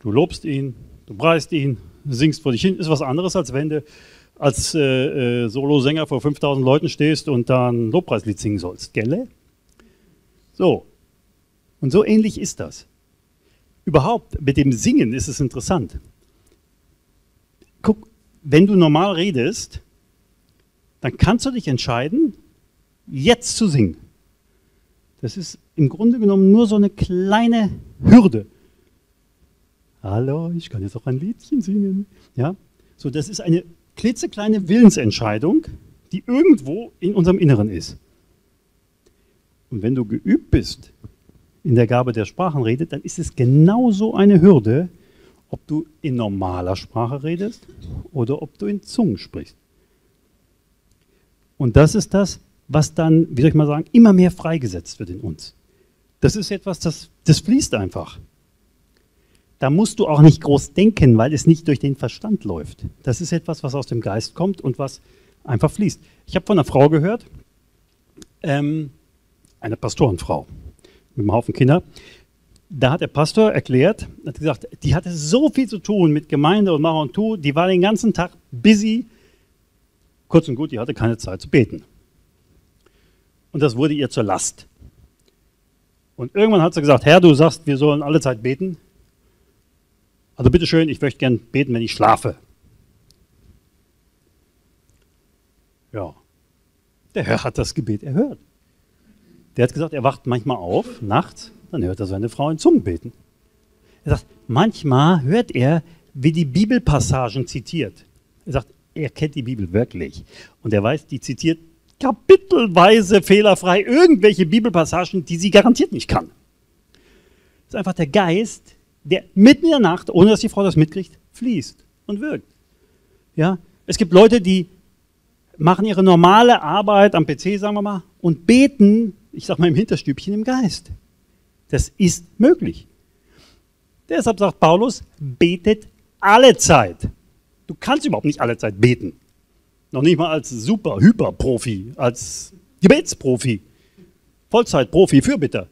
Du lobst ihn, du preist ihn, singst vor dich hin. Ist was anderes, als wenn du als äh, äh, Solosänger vor 5000 Leuten stehst und da ein Lobpreislied singen sollst. Gelle? So. Und so ähnlich ist das. Überhaupt, mit dem Singen ist es interessant. Guck, wenn du normal redest, dann kannst du dich entscheiden, jetzt zu singen. Das ist im Grunde genommen nur so eine kleine Hürde. Hallo, ich kann jetzt auch ein Liedchen singen. Ja, so das ist eine klitzekleine Willensentscheidung, die irgendwo in unserem Inneren ist. Und wenn du geübt bist in der Gabe der Sprachenrede, dann ist es genauso eine Hürde, ob du in normaler Sprache redest oder ob du in Zungen sprichst. Und das ist das, was dann, wie soll ich mal sagen, immer mehr freigesetzt wird in uns. Das ist etwas, das, das fließt einfach. Da musst du auch nicht groß denken, weil es nicht durch den Verstand läuft. Das ist etwas, was aus dem Geist kommt und was einfach fließt. Ich habe von einer Frau gehört, ähm, eine Pastorenfrau mit einem Haufen Kinder. Da hat der Pastor erklärt, hat gesagt, die hatte so viel zu tun mit Gemeinde und Mach und Tu, die war den ganzen Tag busy. Kurz und gut, die hatte keine Zeit zu beten. Und das wurde ihr zur Last. Und irgendwann hat sie gesagt, Herr, du sagst, wir sollen alle Zeit beten. Also bitteschön, ich möchte gern beten, wenn ich schlafe. Ja, der Herr hat das Gebet erhört. Der hat gesagt, er wacht manchmal auf, nachts, dann hört er seine Frau in Zungen beten. Er sagt, manchmal hört er, wie die Bibelpassagen zitiert. Er sagt, er kennt die Bibel wirklich. Und er weiß, die zitiert kapitelweise fehlerfrei irgendwelche Bibelpassagen, die sie garantiert nicht kann. Das ist einfach der Geist, der mitten in der Nacht, ohne dass die Frau das mitkriegt, fließt und wirkt. Ja? Es gibt Leute, die machen ihre normale Arbeit am PC, sagen wir mal, und beten, ich sag mal im Hinterstübchen im Geist. Das ist möglich. Deshalb sagt Paulus, betet alle Zeit. Du kannst überhaupt nicht alle Zeit beten. Noch nicht mal als super, Hyper-Profi, als Gebetsprofi, Vollzeitprofi, Fürbitter.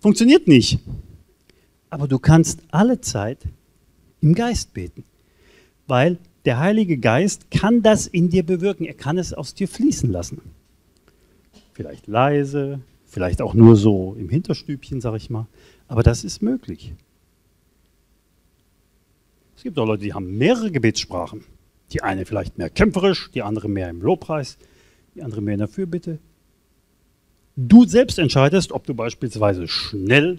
Funktioniert nicht. Aber du kannst alle Zeit im Geist beten, weil der Heilige Geist kann das in dir bewirken. Er kann es aus dir fließen lassen. Vielleicht leise, vielleicht auch nur so im Hinterstübchen, sag ich mal. Aber das ist möglich. Es gibt auch Leute, die haben mehrere Gebetssprachen. Die eine vielleicht mehr kämpferisch, die andere mehr im Lobpreis, die andere mehr in der Fürbitte. Du selbst entscheidest, ob du beispielsweise schnell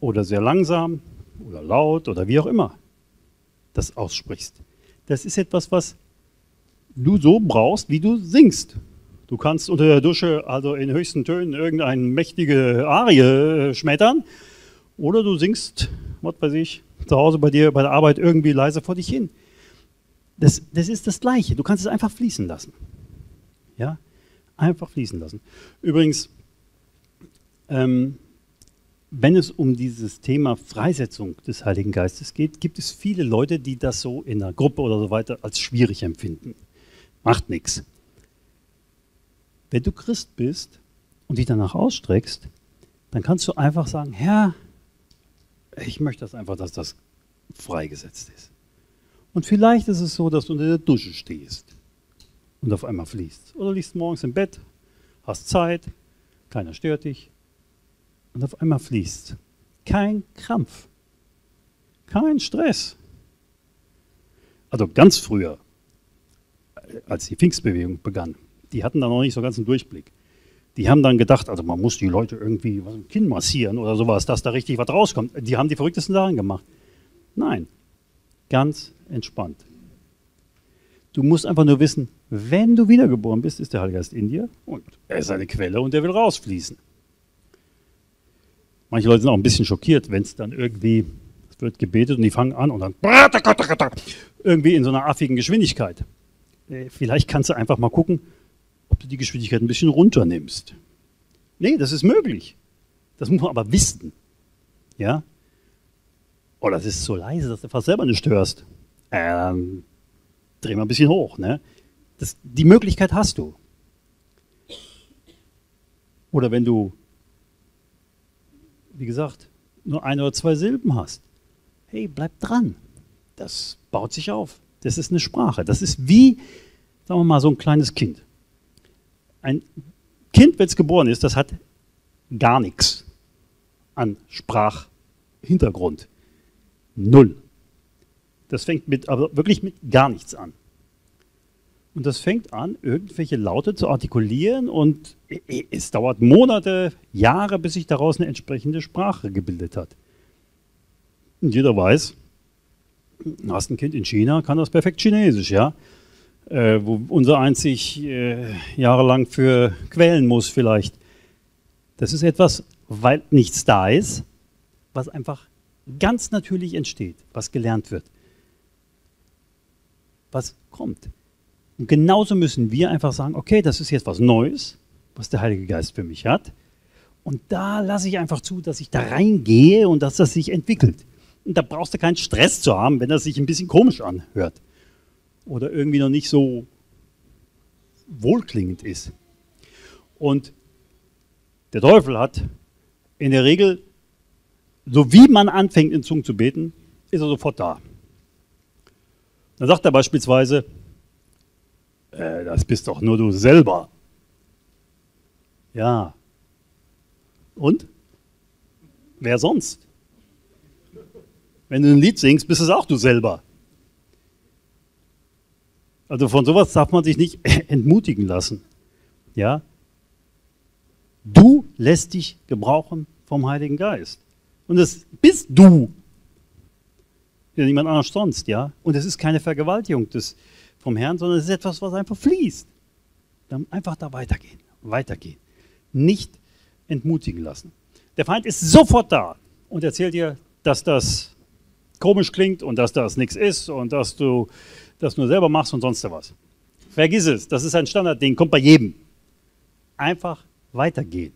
oder sehr langsam oder laut oder wie auch immer das aussprichst. Das ist etwas, was du so brauchst, wie du singst. Du kannst unter der Dusche also in höchsten Tönen irgendeine mächtige Arie schmettern oder du singst, was weiß ich, zu Hause bei dir bei der Arbeit irgendwie leise vor dich hin. Das, das ist das Gleiche. Du kannst es einfach fließen lassen. Ja, einfach fließen lassen. Übrigens, ähm, wenn es um dieses Thema Freisetzung des Heiligen Geistes geht, gibt es viele Leute, die das so in der Gruppe oder so weiter als schwierig empfinden. Macht nichts. Wenn du Christ bist und dich danach ausstreckst, dann kannst du einfach sagen, Herr, ich möchte das einfach, dass das freigesetzt ist. Und vielleicht ist es so, dass du unter der Dusche stehst und auf einmal fließt. Oder liegst morgens im Bett, hast Zeit, keiner stört dich und auf einmal fließt. Kein Krampf, kein Stress. Also ganz früher, als die Pfingstbewegung begann, die hatten da noch nicht so ganz einen Durchblick. Die haben dann gedacht, also man muss die Leute irgendwie was im Kinn massieren oder sowas, dass da richtig was rauskommt. Die haben die verrücktesten Sachen gemacht. Nein, ganz entspannt. Du musst einfach nur wissen, wenn du wiedergeboren bist, ist der Heilige Geist in dir und er ist eine Quelle und er will rausfließen. Manche Leute sind auch ein bisschen schockiert, wenn es dann irgendwie, es wird gebetet und die fangen an und dann irgendwie in so einer affigen Geschwindigkeit. Äh, vielleicht kannst du einfach mal gucken, ob du die Geschwindigkeit ein bisschen runternimmst. Nee, das ist möglich. Das muss man aber wissen. Ja? Oh, das ist so leise, dass du fast selber nicht hörst. Ähm, dreh mal ein bisschen hoch. Ne? Das, die Möglichkeit hast du. Oder wenn du, wie gesagt, nur ein oder zwei Silben hast. Hey, bleib dran. Das baut sich auf. Das ist eine Sprache. Das ist wie, sagen wir mal, so ein kleines Kind. Ein Kind, wenn es geboren ist, das hat gar nichts an Sprachhintergrund. Null. Das fängt mit, aber wirklich mit gar nichts an. Und das fängt an, irgendwelche Laute zu artikulieren und *clears throat* es dauert Monate, Jahre, bis sich daraus eine entsprechende Sprache gebildet hat. Und jeder weiß, hast ein Kind in China, kann das perfekt Chinesisch, ja äh, wo unser einzig äh, jahrelang für quälen muss vielleicht. Das ist etwas, weil nichts da ist, was einfach ganz natürlich entsteht, was gelernt wird, was kommt. Und genauso müssen wir einfach sagen, okay, das ist jetzt was Neues, was der Heilige Geist für mich hat. Und da lasse ich einfach zu, dass ich da reingehe und dass das sich entwickelt. Und da brauchst du keinen Stress zu haben, wenn das sich ein bisschen komisch anhört oder irgendwie noch nicht so wohlklingend ist. Und der Teufel hat in der Regel, so wie man anfängt in Zungen zu beten, ist er sofort da. Dann sagt er beispielsweise, äh, das bist doch nur du selber. Ja. Und? Wer sonst? Wenn du ein Lied singst, bist es auch du selber. Also von sowas darf man sich nicht *laughs* entmutigen lassen. Ja? Du lässt dich gebrauchen vom Heiligen Geist. Und das bist du. Ja, niemand anders sonst, ja. Und es ist keine Vergewaltigung des, vom Herrn, sondern es ist etwas, was einfach fließt. Dann einfach da weitergehen, weitergehen. Nicht entmutigen lassen. Der Feind ist sofort da und erzählt dir, dass das komisch klingt und dass das nichts ist und dass du das nur selber machst und sonst was. Vergiss es, das ist ein Standardding, kommt bei jedem. Einfach weitergehen.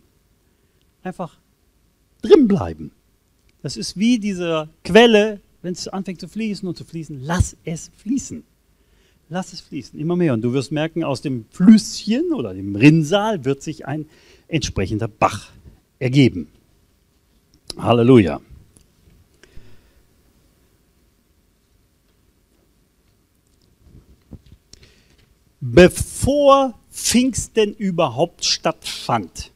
Einfach drin bleiben. Das ist wie diese Quelle, wenn es anfängt zu fließen und zu fließen, lass es fließen. Lass es fließen, immer mehr. Und du wirst merken, aus dem Flüsschen oder dem Rinnsal wird sich ein entsprechender Bach ergeben. Halleluja. Bevor Pfingsten überhaupt stattfand,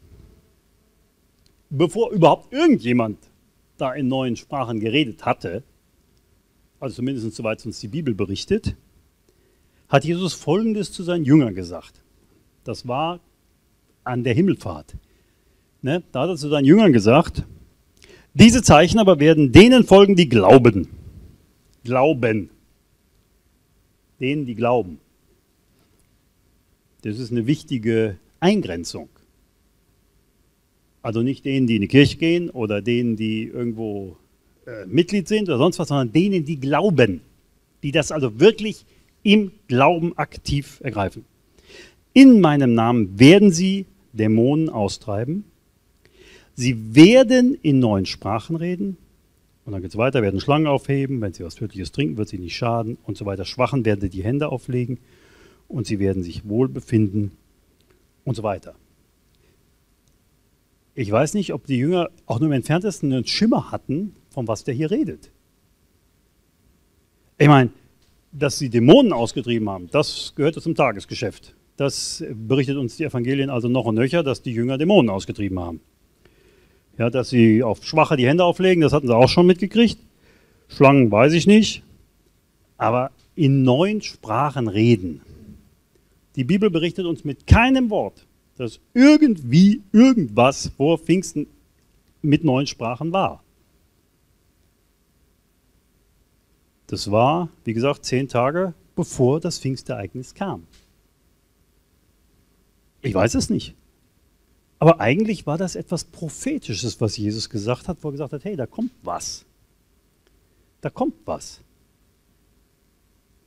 bevor überhaupt irgendjemand da in neuen Sprachen geredet hatte, also zumindest soweit uns die Bibel berichtet, hat Jesus Folgendes zu seinen Jüngern gesagt. Das war an der Himmelfahrt. Ne? Da hat er zu seinen Jüngern gesagt, diese Zeichen aber werden denen folgen, die glauben. Glauben. Denen, die glauben. Das ist eine wichtige Eingrenzung. Also nicht denen, die in die Kirche gehen oder denen, die irgendwo äh, Mitglied sind oder sonst was, sondern denen, die glauben, die das also wirklich im Glauben aktiv ergreifen. In meinem Namen werden sie Dämonen austreiben. Sie werden in neuen Sprachen reden. Und dann geht es weiter, werden Schlangen aufheben. Wenn sie was Tödliches trinken, wird sie nicht schaden und so weiter. Schwachen werden die Hände auflegen und sie werden sich wohl befinden und so weiter. Ich weiß nicht, ob die Jünger auch nur im entferntesten einen Schimmer hatten, von was der hier redet. Ich meine, dass sie Dämonen ausgetrieben haben, das gehört zum Tagesgeschäft. Das berichtet uns die Evangelien also noch und nöcher, dass die Jünger Dämonen ausgetrieben haben. Ja, dass sie auf Schwache die Hände auflegen, das hatten sie auch schon mitgekriegt. Schlangen weiß ich nicht. Aber in neun Sprachen reden. Die Bibel berichtet uns mit keinem Wort, dass irgendwie irgendwas vor Pfingsten mit neun Sprachen war. Das war, wie gesagt, zehn Tage bevor das Pfingstereignis kam. Ich weiß es nicht. Aber eigentlich war das etwas Prophetisches, was Jesus gesagt hat, wo er gesagt hat, hey, da kommt was. Da kommt was.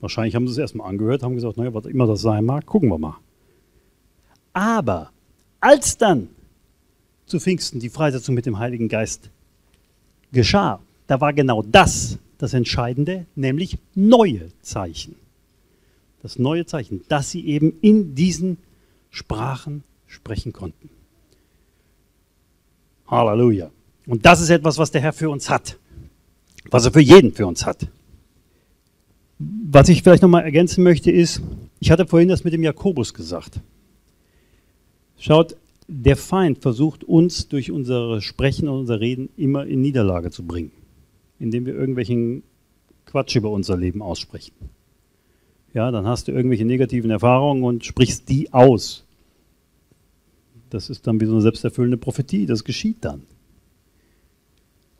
Wahrscheinlich haben sie es erstmal angehört, haben gesagt, naja, was immer das sein mag, gucken wir mal. Aber als dann zu Pfingsten die Freisetzung mit dem Heiligen Geist geschah, da war genau das das Entscheidende, nämlich neue Zeichen. Das neue Zeichen, dass sie eben in diesen Sprachen sprechen konnten. Halleluja. Und das ist etwas, was der Herr für uns hat. Was er für jeden für uns hat. Was ich vielleicht nochmal ergänzen möchte, ist, ich hatte vorhin das mit dem Jakobus gesagt. Schaut, der Feind versucht uns durch unser Sprechen und unser Reden immer in Niederlage zu bringen indem wir irgendwelchen Quatsch über unser Leben aussprechen. Ja, dann hast du irgendwelche negativen Erfahrungen und sprichst die aus. Das ist dann wie so eine selbsterfüllende Prophetie, das geschieht dann.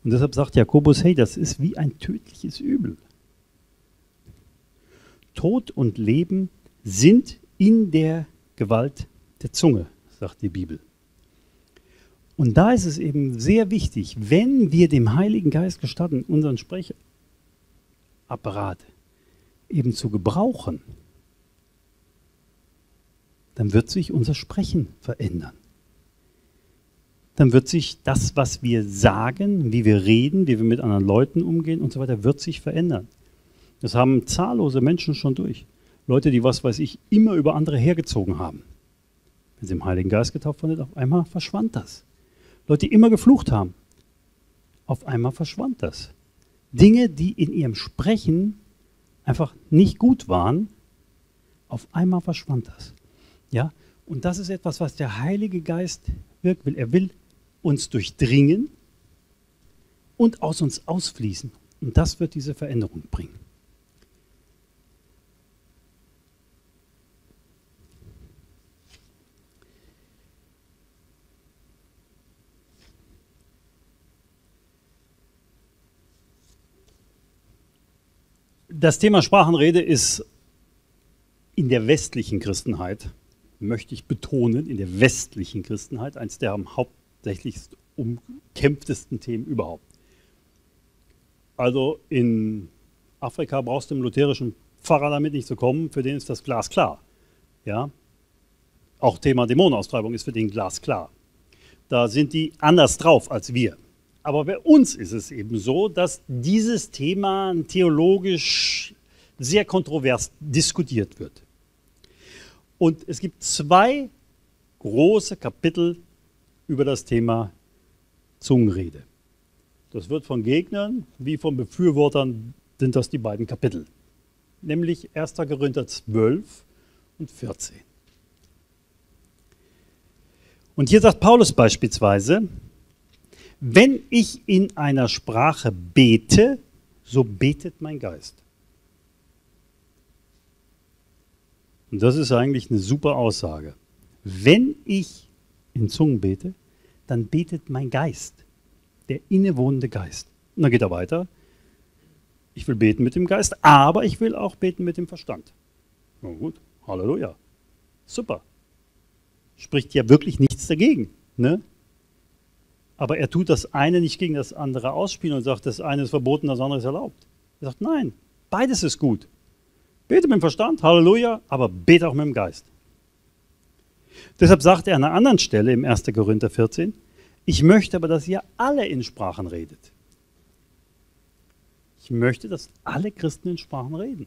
Und deshalb sagt Jakobus, hey, das ist wie ein tödliches Übel. Tod und Leben sind in der Gewalt der Zunge, sagt die Bibel. Und da ist es eben sehr wichtig, wenn wir dem Heiligen Geist gestatten, unseren Sprechapparat eben zu gebrauchen, dann wird sich unser Sprechen verändern. Dann wird sich das, was wir sagen, wie wir reden, wie wir mit anderen Leuten umgehen und so weiter, wird sich verändern. Das haben zahllose Menschen schon durch. Leute, die, was weiß ich, immer über andere hergezogen haben. Wenn sie im Heiligen Geist getauft wurden, auf einmal verschwand das. Leute, die immer geflucht haben. Auf einmal verschwand das. Dinge, die in ihrem Sprechen einfach nicht gut waren, auf einmal verschwand das. Ja? Und das ist etwas, was der Heilige Geist wirken will. Er will uns durchdringen und aus uns ausfließen. Und das wird diese Veränderung bringen. Das Thema Sprachenrede ist in der westlichen Christenheit, möchte ich betonen, in der westlichen Christenheit eines der am hauptsächlich umkämpftesten Themen überhaupt. Also in Afrika brauchst du im lutherischen Pfarrer damit nicht zu kommen, für den ist das glasklar. Ja? Auch Thema Dämonenaustreibung ist für den glasklar. Da sind die anders drauf als wir. Aber bei uns ist es eben so, dass dieses Thema theologisch sehr kontrovers diskutiert wird. Und es gibt zwei große Kapitel über das Thema Zungenrede. Das wird von Gegnern wie von Befürwortern sind das die beiden Kapitel, nämlich 1. Korinther 12 und 14. Und hier sagt Paulus beispielsweise, wenn ich in einer Sprache bete, so betet mein Geist. Und das ist eigentlich eine super Aussage. Wenn ich in Zungen bete, dann betet mein Geist, der innewohnende Geist. Und dann geht er weiter. Ich will beten mit dem Geist, aber ich will auch beten mit dem Verstand. Na gut, Halleluja. Super. Spricht ja wirklich nichts dagegen. Ne? Aber er tut das eine nicht gegen das andere ausspielen und sagt, das eine ist verboten, das andere ist erlaubt. Er sagt, nein, beides ist gut. Bete mit dem Verstand, Halleluja, aber bete auch mit dem Geist. Deshalb sagt er an einer anderen Stelle im 1. Korinther 14, ich möchte aber, dass ihr alle in Sprachen redet. Ich möchte, dass alle Christen in Sprachen reden.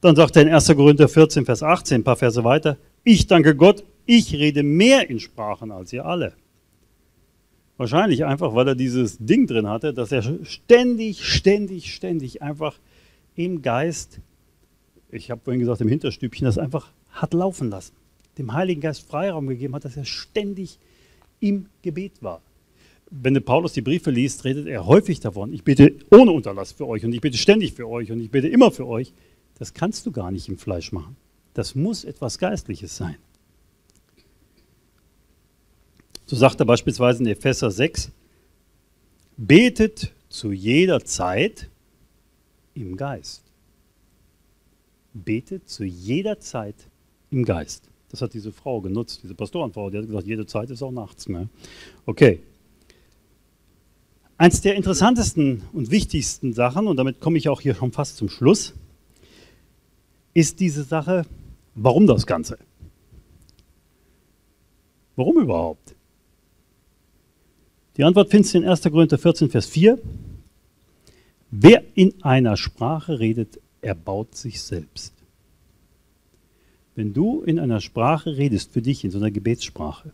Dann sagt er in 1. Korinther 14, Vers 18, ein paar Verse weiter, ich danke Gott, ich rede mehr in Sprachen als ihr alle. Wahrscheinlich einfach, weil er dieses Ding drin hatte, dass er ständig, ständig, ständig einfach im Geist, ich habe vorhin gesagt, im Hinterstübchen, das einfach hat laufen lassen. Dem Heiligen Geist Freiraum gegeben hat, dass er ständig im Gebet war. Wenn Paulus die Briefe liest, redet er häufig davon, ich bete ohne Unterlass für euch und ich bete ständig für euch und ich bete immer für euch. Das kannst du gar nicht im Fleisch machen. Das muss etwas Geistliches sein. So sagt er beispielsweise in Epheser 6, betet zu jeder Zeit im Geist. Betet zu jeder Zeit im Geist. Das hat diese Frau genutzt, diese Pastorenfrau, die hat gesagt, jede Zeit ist auch nachts. Ne? Okay. Eins der interessantesten und wichtigsten Sachen, und damit komme ich auch hier schon fast zum Schluss, ist diese Sache, warum das Ganze? Warum überhaupt? Die Antwort findest du in 1. Korinther 14, Vers 4. Wer in einer Sprache redet, erbaut sich selbst. Wenn du in einer Sprache redest, für dich, in so einer Gebetssprache,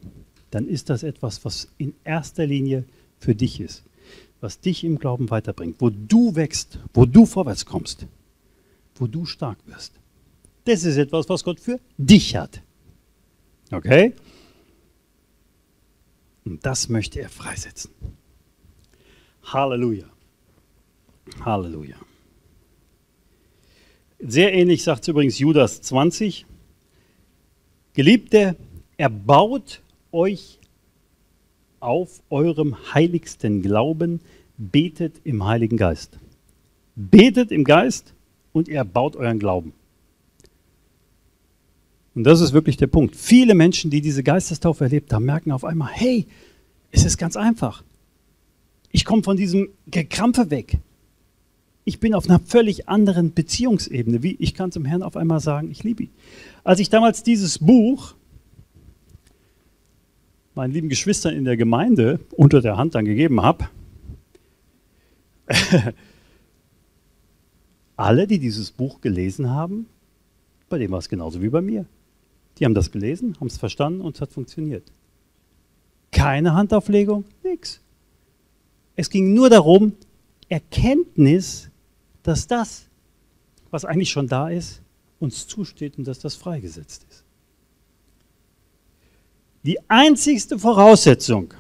dann ist das etwas, was in erster Linie für dich ist, was dich im Glauben weiterbringt, wo du wächst, wo du vorwärts kommst, wo du stark wirst. Das ist etwas, was Gott für dich hat. Okay? Und das möchte er freisetzen. Halleluja. Halleluja. Sehr ähnlich sagt es übrigens Judas 20. Geliebte, erbaut euch auf eurem heiligsten Glauben, betet im Heiligen Geist. Betet im Geist und erbaut euren Glauben. Und das ist wirklich der Punkt. Viele Menschen, die diese Geistestaufe erlebt haben, merken auf einmal, hey, es ist ganz einfach. Ich komme von diesem Gekrampfe weg. Ich bin auf einer völlig anderen Beziehungsebene. Wie ich kann zum Herrn auf einmal sagen, ich liebe ihn. Als ich damals dieses Buch meinen lieben Geschwistern in der Gemeinde unter der Hand dann gegeben habe, *laughs* alle, die dieses Buch gelesen haben, bei dem war es genauso wie bei mir. Die haben das gelesen, haben es verstanden und es hat funktioniert. Keine Handauflegung, nichts. Es ging nur darum, Erkenntnis, dass das, was eigentlich schon da ist, uns zusteht und dass das freigesetzt ist. Die einzigste Voraussetzung,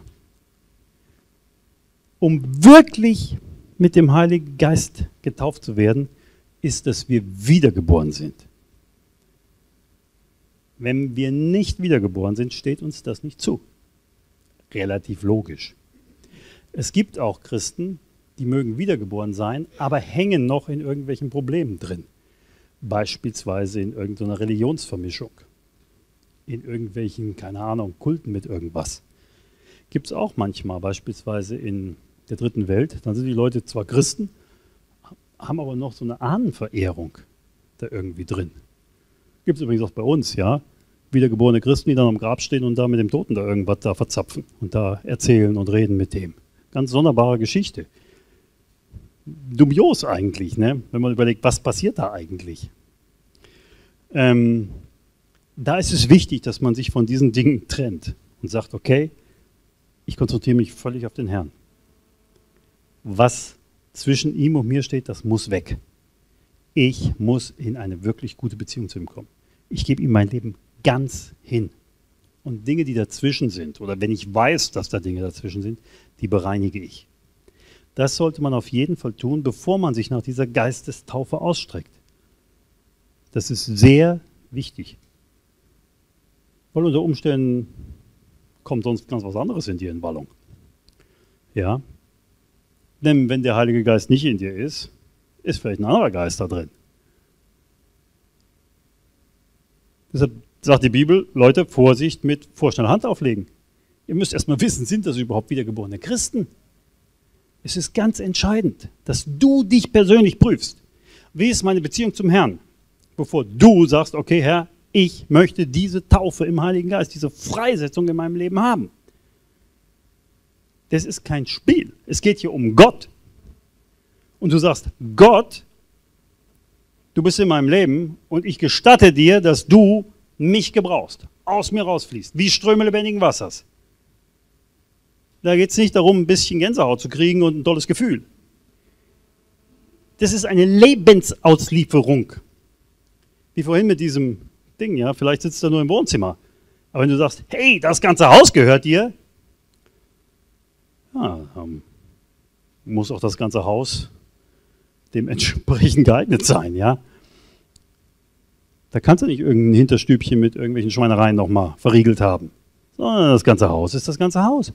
um wirklich mit dem Heiligen Geist getauft zu werden, ist, dass wir wiedergeboren sind. Wenn wir nicht wiedergeboren sind, steht uns das nicht zu. Relativ logisch. Es gibt auch Christen, die mögen wiedergeboren sein, aber hängen noch in irgendwelchen Problemen drin. Beispielsweise in irgendeiner Religionsvermischung. In irgendwelchen, keine Ahnung, Kulten mit irgendwas. Gibt es auch manchmal, beispielsweise in der dritten Welt. Dann sind die Leute zwar Christen, haben aber noch so eine Ahnenverehrung da irgendwie drin. Gibt es übrigens auch bei uns, ja wiedergeborene Christen, die dann am Grab stehen und da mit dem Toten da irgendwas da verzapfen und da erzählen und reden mit dem. Ganz sonderbare Geschichte. dubios eigentlich, ne? wenn man überlegt, was passiert da eigentlich. Ähm, da ist es wichtig, dass man sich von diesen Dingen trennt und sagt, okay, ich konzentriere mich völlig auf den Herrn. Was zwischen ihm und mir steht, das muss weg. Ich muss in eine wirklich gute Beziehung zu ihm kommen. Ich gebe ihm mein Leben ganz hin. Und Dinge, die dazwischen sind, oder wenn ich weiß, dass da Dinge dazwischen sind, die bereinige ich. Das sollte man auf jeden Fall tun, bevor man sich nach dieser Geistestaufe ausstreckt. Das ist sehr wichtig. Weil unter Umständen kommt sonst ganz was anderes in dir in Wallung. Ja. Denn wenn der Heilige Geist nicht in dir ist, ist vielleicht ein anderer Geist da drin. Deshalb sagt die Bibel, Leute, Vorsicht mit vorschnell Hand auflegen. Ihr müsst erstmal wissen, sind das überhaupt wiedergeborene Christen? Es ist ganz entscheidend, dass du dich persönlich prüfst. Wie ist meine Beziehung zum Herrn? Bevor du sagst, okay, Herr, ich möchte diese Taufe im Heiligen Geist, diese Freisetzung in meinem Leben haben. Das ist kein Spiel. Es geht hier um Gott. Und du sagst, Gott, du bist in meinem Leben und ich gestatte dir, dass du mich gebrauchst, aus mir rausfließt, wie Ströme lebendigen Wassers. Da geht es nicht darum, ein bisschen Gänsehaut zu kriegen und ein tolles Gefühl. Das ist eine Lebensauslieferung. Wie vorhin mit diesem Ding, ja, vielleicht sitzt er nur im Wohnzimmer. Aber wenn du sagst, hey, das ganze Haus gehört dir, ja, dann muss auch das ganze Haus dementsprechend geeignet sein, ja. Da kannst du nicht irgendein Hinterstübchen mit irgendwelchen Schweinereien nochmal verriegelt haben. Sondern das ganze Haus ist das ganze Haus.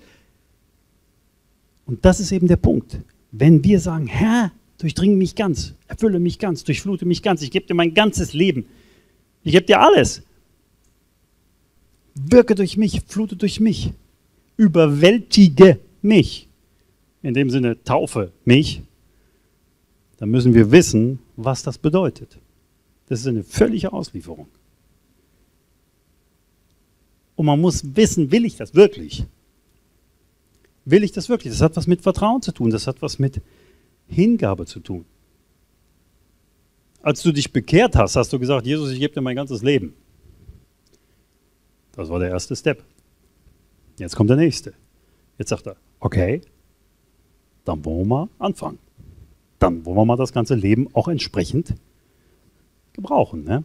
Und das ist eben der Punkt. Wenn wir sagen, Herr, durchdringe mich ganz, erfülle mich ganz, durchflute mich ganz, ich gebe dir mein ganzes Leben, ich gebe dir alles. Wirke durch mich, flute durch mich, überwältige mich. In dem Sinne, taufe mich. Dann müssen wir wissen, was das bedeutet. Das ist eine völlige Auslieferung. Und man muss wissen, will ich das wirklich? Will ich das wirklich? Das hat was mit Vertrauen zu tun, das hat was mit Hingabe zu tun. Als du dich bekehrt hast, hast du gesagt, Jesus, ich gebe dir mein ganzes Leben. Das war der erste Step. Jetzt kommt der nächste. Jetzt sagt er, okay, dann wollen wir mal anfangen. Dann wollen wir mal das ganze Leben auch entsprechend gebrauchen. Ne?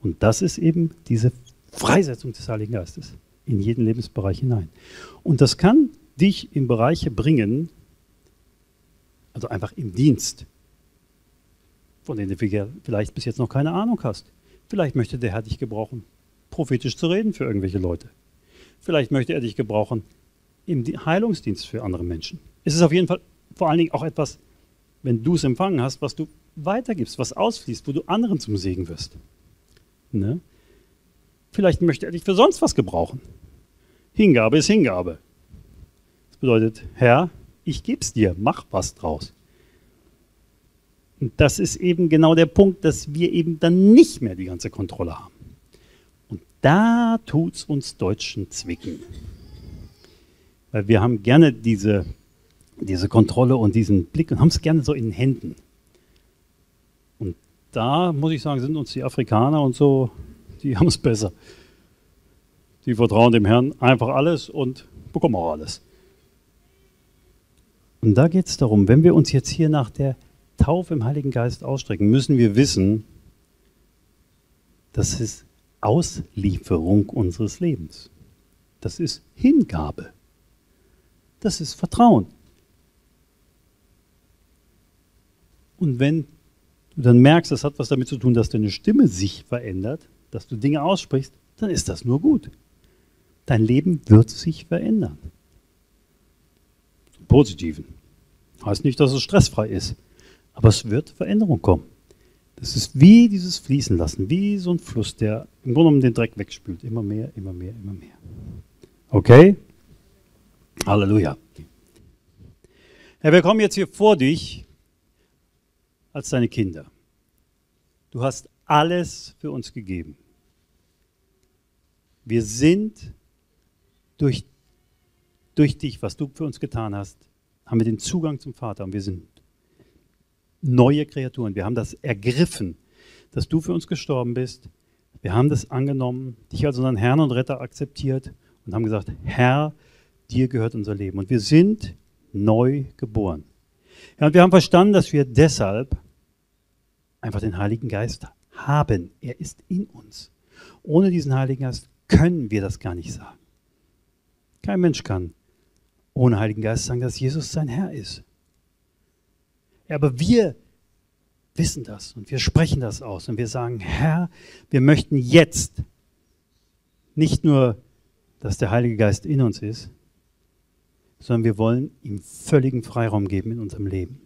Und das ist eben diese Freisetzung des Heiligen Geistes in jeden Lebensbereich hinein. Und das kann dich in Bereiche bringen, also einfach im Dienst, von denen du vielleicht bis jetzt noch keine Ahnung hast. Vielleicht möchte der Herr dich gebrauchen, prophetisch zu reden für irgendwelche Leute. Vielleicht möchte er dich gebrauchen im Heilungsdienst für andere Menschen. Es ist auf jeden Fall vor allen Dingen auch etwas, wenn du es empfangen hast, was du weitergibst, was ausfließt, wo du anderen zum Segen wirst. Ne? Vielleicht möchte er dich für sonst was gebrauchen. Hingabe ist Hingabe. Das bedeutet, Herr, ich gebe es dir, mach was draus. Und das ist eben genau der Punkt, dass wir eben dann nicht mehr die ganze Kontrolle haben. Und da tut es uns Deutschen zwicken. Weil wir haben gerne diese, diese Kontrolle und diesen Blick und haben es gerne so in den Händen da muss ich sagen, sind uns die Afrikaner und so, die *laughs* haben es besser. Die vertrauen dem Herrn einfach alles und bekommen auch alles. Und da geht es darum, wenn wir uns jetzt hier nach der Taufe im Heiligen Geist ausstrecken, müssen wir wissen, das ist Auslieferung unseres Lebens. Das ist Hingabe. Das ist Vertrauen. Und wenn du dann merkst, das hat was damit zu tun, dass deine Stimme sich verändert, dass du Dinge aussprichst, dann ist das nur gut. Dein Leben wird sich verändern. Zum Positiven. Heißt nicht, dass es stressfrei ist, aber es wird Veränderung kommen. Das ist wie dieses Fließen lassen, wie so ein Fluss, der im Grunde genommen den Dreck wegspült. Immer mehr, immer mehr, immer mehr. Okay? Halleluja. Herr, wir kommen jetzt hier vor dich als deine Kinder. Du hast alles für uns gegeben. Wir sind durch, durch dich, was du für uns getan hast, haben wir den Zugang zum Vater und wir sind neue Kreaturen. Wir haben das ergriffen, dass du für uns gestorben bist. Wir haben das angenommen, dich als unseren Herrn und Retter akzeptiert und haben gesagt, Herr, dir gehört unser Leben. Und wir sind neu geboren. Ja, und wir haben verstanden, dass wir deshalb einfach den Heiligen Geist haben. Er ist in uns. Ohne diesen Heiligen Geist können wir das gar nicht sagen. Kein Mensch kann ohne Heiligen Geist sagen, dass Jesus sein Herr ist. Ja, aber wir wissen das und wir sprechen das aus und wir sagen, Herr, wir möchten jetzt nicht nur, dass der Heilige Geist in uns ist, sondern wir wollen ihm völligen Freiraum geben in unserem Leben.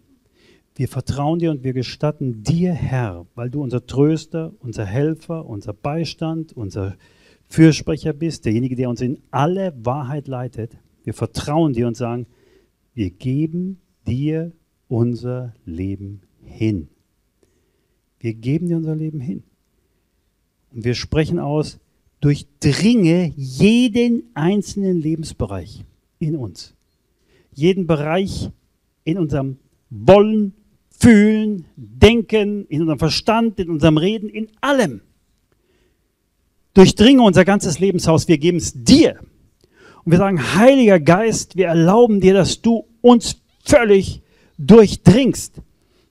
Wir vertrauen dir und wir gestatten dir, Herr, weil du unser Tröster, unser Helfer, unser Beistand, unser Fürsprecher bist, derjenige, der uns in alle Wahrheit leitet. Wir vertrauen dir und sagen, wir geben dir unser Leben hin. Wir geben dir unser Leben hin. Und wir sprechen aus, durchdringe jeden einzelnen Lebensbereich in uns. Jeden Bereich in unserem Wollen, Fühlen, Denken, in unserem Verstand, in unserem Reden, in allem. Durchdringe unser ganzes Lebenshaus. Wir geben es dir. Und wir sagen, Heiliger Geist, wir erlauben dir, dass du uns völlig durchdringst,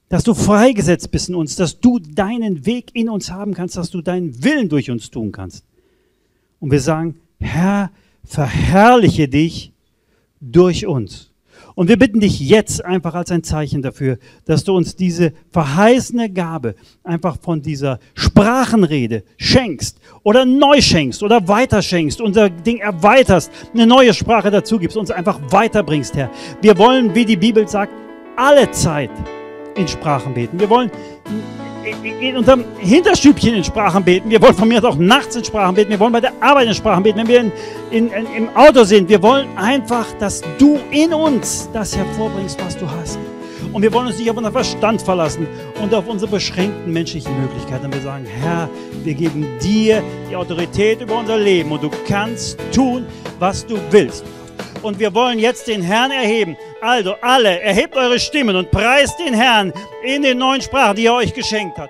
dass du freigesetzt bist in uns, dass du deinen Weg in uns haben kannst, dass du deinen Willen durch uns tun kannst. Und wir sagen, Herr, verherrliche dich durch uns. Und wir bitten dich jetzt einfach als ein Zeichen dafür, dass du uns diese verheißene Gabe einfach von dieser Sprachenrede schenkst oder neu schenkst oder weiter schenkst, unser Ding erweiterst, eine neue Sprache dazu gibst, uns einfach weiterbringst, Herr. Wir wollen, wie die Bibel sagt, alle Zeit in Sprachen beten. Wir wollen in unserem Hinterstübchen in Sprachen beten. Wir wollen von mir auch nachts in Sprachen beten. Wir wollen bei der Arbeit in Sprachen beten. Wenn wir in, in, in, im Auto sind, wir wollen einfach, dass du in uns das hervorbringst, was du hast. Und wir wollen uns nicht auf unseren Verstand verlassen und auf unsere beschränkten menschlichen Möglichkeiten. Und wir sagen, Herr, wir geben dir die Autorität über unser Leben und du kannst tun, was du willst. Und wir wollen jetzt den Herrn erheben. Also alle, erhebt eure Stimmen und preist den Herrn in den neuen Sprachen, die er euch geschenkt hat.